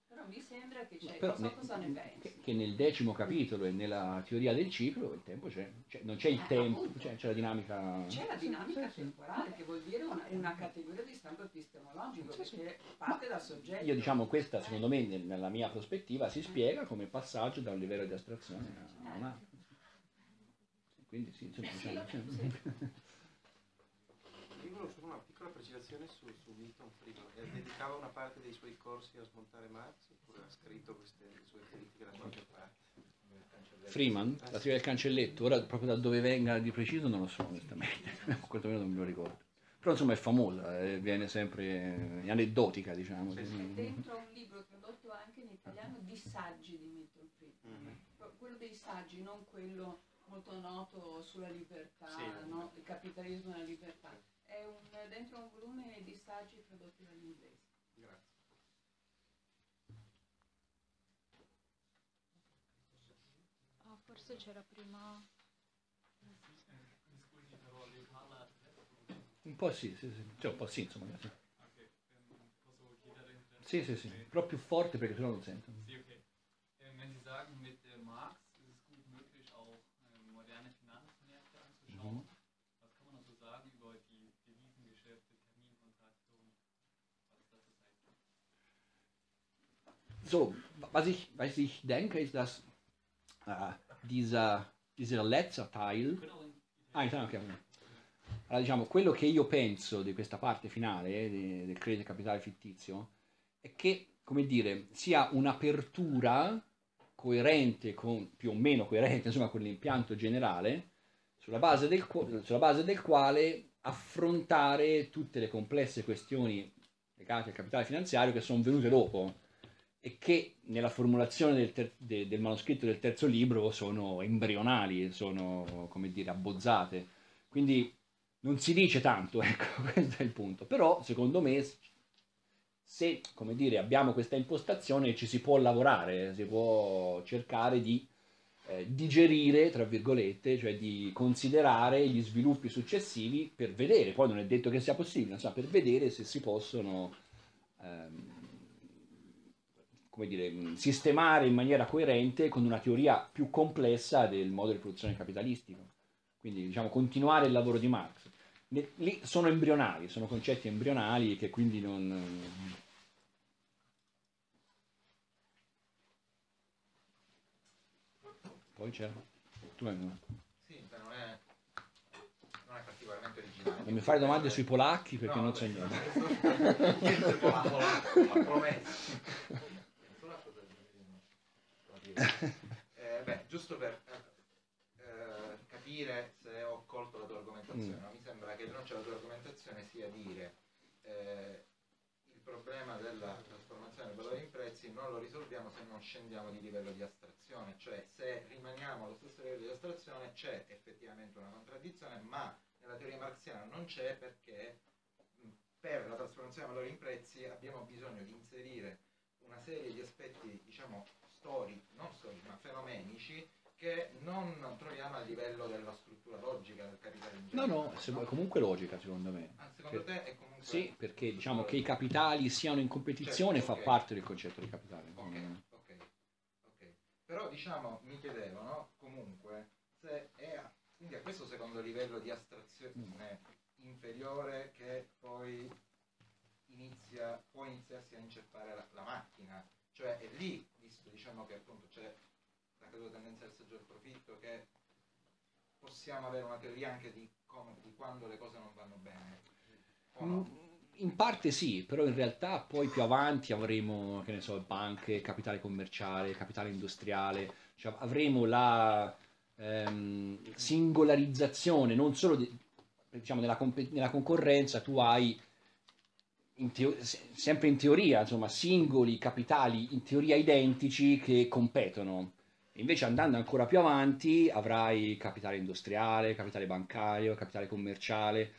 Però mi sembra che c'è, Però so cosa ne pensi. che, che nel decimo capitolo e nella teoria del ciclo il tempo c'è, Cioè, non c'è il Eh, tempo, c'è, c'è la dinamica. C'è la dinamica Sì, sì. temporale che vuol dire una, una categoria di stampo epistemologico perché parte dal soggetto. Io diciamo questa secondo me nel- nella mia prospettiva si spiega come passaggio da un livello di astrazione a un altro. Quindi sì, insomma, diciamo, sì. Io volevo solo una precisazione su, su Milton Friedman. Eh, dedicava una parte dei suoi corsi a smontare Marx oppure ha scritto queste sue critiche da qualche parte? Freeman, la teoria del cancelletto, ora proprio da dove venga di preciso non lo so onestamente, quantomeno non me lo ricordo. Però insomma è famosa, eh, viene sempre è aneddotica diciamo. È dentro un libro tradotto anche in italiano di saggi di Milton Friedman. Mm-hmm. Però Quello dei saggi, non quello molto noto sulla libertà, Sì. no? il capitalismo e la libertà. È un- dentro un volume di saggi tradotti dall'inglese. Grazie. Ah, forse c'era prima... Un po' sì, sì, sì. Cioè un po' sì, insomma. Sì, Okay, ähm, posso chiedere sì, sì, sì. però più forte perché sennò non sento. Sie, So, was ich, was ich denke, ist, dass äh, dieser, dieser letzte Teil. Ah, in ok. Allora, diciamo, quello che io penso di questa parte finale eh, di- del credito capitale fittizio è che, come dire, sia un'apertura coerente, con, più o meno coerente, insomma, con l'impianto generale, sulla base del, sulla base del quale affrontare tutte le complesse questioni legate al capitale finanziario che sono venute dopo e che nella formulazione del, ter- de- del manoscritto del terzo libro sono embrionali, sono, come dire, abbozzate. Quindi non si dice tanto, ecco, questo è il punto. Però, secondo me, se, come dire, abbiamo questa impostazione ci si può lavorare, si può cercare di eh, digerire, tra virgolette, cioè di considerare gli sviluppi successivi per vedere, poi non è detto che sia possibile, insomma, per vedere se si possono ehm, come dire, mh, sistemare in maniera coerente con una teoria più complessa del modo di produzione capitalistico. Quindi, diciamo, continuare il lavoro di Marx. Lì sono embrionali, sono concetti embrionali che quindi non... Poi c'era... Tu hai una- Sì, non è, non è particolarmente anche originali. Non mi fare domande sui polacchi perché No, non vabbè, niente. niente polacco, polacco, promesso. Sarebbe carino. Eh, beh, giusto per eh, eh, capire se ho colto la tua argomentazione, Mm. no? mi sembra che non c'è la tua argomentazione sia dire eh, il problema della trasformazione del valore in prezzi non lo risolviamo se non scendiamo di livello di astrazione, cioè se rimaniamo allo stesso livello di astrazione c'è effettivamente una contraddizione, ma nella teoria marxiana non c'è perché mh, per la trasformazione del valore in prezzi abbiamo bisogno di inserire una serie di aspetti, diciamo, storici, non storici, ma fenomenici che non troviamo a livello della struttura logica del capitale in No, generale. no, se- è comunque logica secondo me. Ah, secondo Per- te è comunque... Sì, perché diciamo che i capitali siano in competizione Certo, fa ok. parte del concetto di capitale. Ok, me. ok, ok. Però diciamo, mi chiedevo, no? Comunque, se è a, quindi a questo secondo livello di astrazione inferiore che poi inizia, può iniziarsi a inceppare la, la macchina. Cioè è lì, diciamo che appunto c'è la caduta tendenza del saggio del profitto, che possiamo avere una teoria anche di, come, di quando le cose non vanno bene. O no? Mm, In parte sì, però in realtà poi più avanti avremo, che ne so, banche, capitale commerciale, capitale industriale, cioè avremo la ehm, singolarizzazione non solo di- diciamo, nella, nella concorrenza, tu hai in sempre in teoria, insomma, singoli capitali in teoria identici che competono. Invece andando ancora più avanti avrai capitale industriale, capitale bancario, capitale commerciale.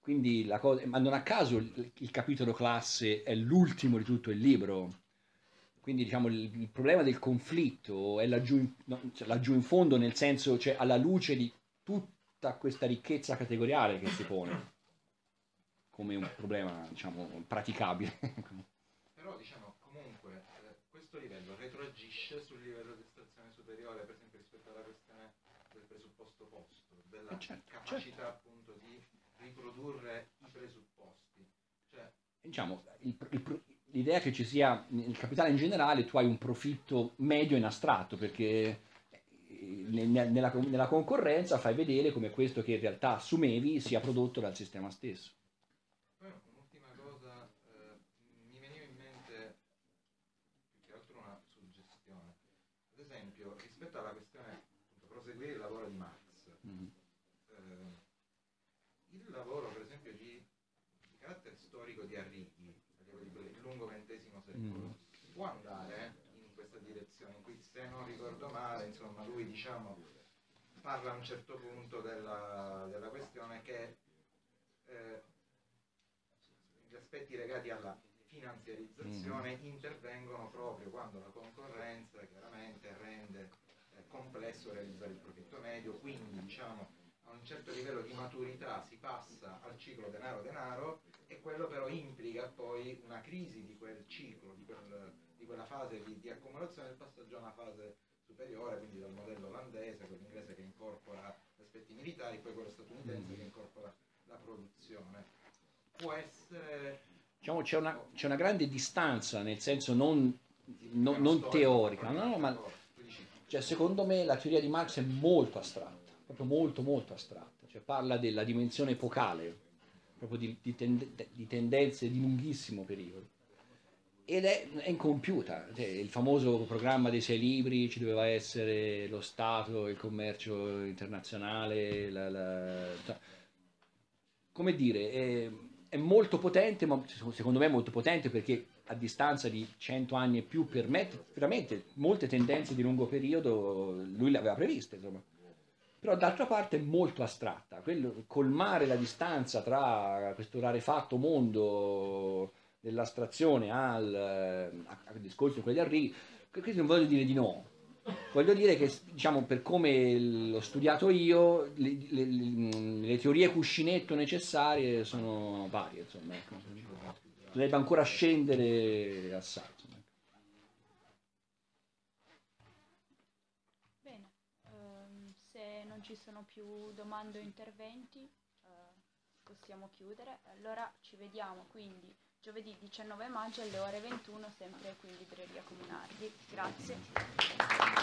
Quindi la cosa, ma non a caso il, il capitolo classe è l'ultimo di tutto il libro. Quindi diciamo il, il problema del conflitto è laggiù in, no, cioè, laggiù in fondo, nel senso, cioè alla luce di tutta questa ricchezza categoriale che si pone come un problema, diciamo, praticabile. Però diciamo comunque eh, questo livello retroagisce sul livello di estrazione superiore, per esempio rispetto alla questione del presupposto posto, della Eh, certo, capacità appunto di riprodurre i presupposti. Cioè, diciamo, il- il l'idea che ci sia nel capitale in generale, tu hai un profitto medio in astratto, perché eh, ne- ne- nella, nella concorrenza fai vedere come questo che in realtà assumevi sia prodotto dal sistema stesso. poi un'ultima cosa, eh, mi veniva in mente più che altro una suggestione. Ad esempio, rispetto alla questione appunto, proseguire il lavoro di Marx, eh, il lavoro per esempio di, di carattere storico di Arrighi, parliamo di quel lungo XX secolo, Mm. può andare in questa direzione, in cui se non ricordo male, insomma, lui diciamo parla a un certo punto della, della questione che eh, gli aspetti legati alla finanziarizzazione intervengono proprio quando la concorrenza chiaramente rende eh, complesso realizzare il profitto medio, quindi diciamo a un certo livello di maturità si passa al ciclo denaro-denaro e quello però implica poi una crisi di quel ciclo, di, quel- di quella fase di, di accumulazione del passaggio a una fase superiore, quindi dal modello olandese, quello inglese che incorpora gli aspetti militari, poi quello statunitense che incorpora la produzione. Può essere Diciamo, c'è una, c'è una grande distanza, nel senso non, non- piano non storico, teorica, no, no, ma Cioè, secondo me la teoria di Marx è molto astratta, proprio molto molto astratta, cioè parla della dimensione epocale, proprio di, di tende- di tendenze di lunghissimo periodo. Ed è, è incompiuta, Cioè, il famoso programma dei sei libri, ci doveva essere lo Stato, il commercio internazionale, la- la- cioè, come dire, è, è molto potente, ma secondo me è molto potente perché a distanza di 100 anni e più permette veramente molte tendenze di lungo periodo, lui le aveva previste, insomma. Però d'altra parte è molto astratta, Quello- colmare la distanza tra questo rarefatto mondo dell'astrazione al, al discorso di quelli Arrighi, questo non voglio dire di no, Voglio dire che, diciamo, per come l'ho studiato io, le, le- le- le teorie cuscinetto necessarie sono varie, insomma. Ecco. Dovrebbe ancora scendere assai. insomma. Bene, ehm, se non ci sono più domande o interventi eh, possiamo chiudere. Allora ci vediamo quindi giovedì 19 maggio alle ore 21 sempre qui in Libreria Comunardi. Grazie.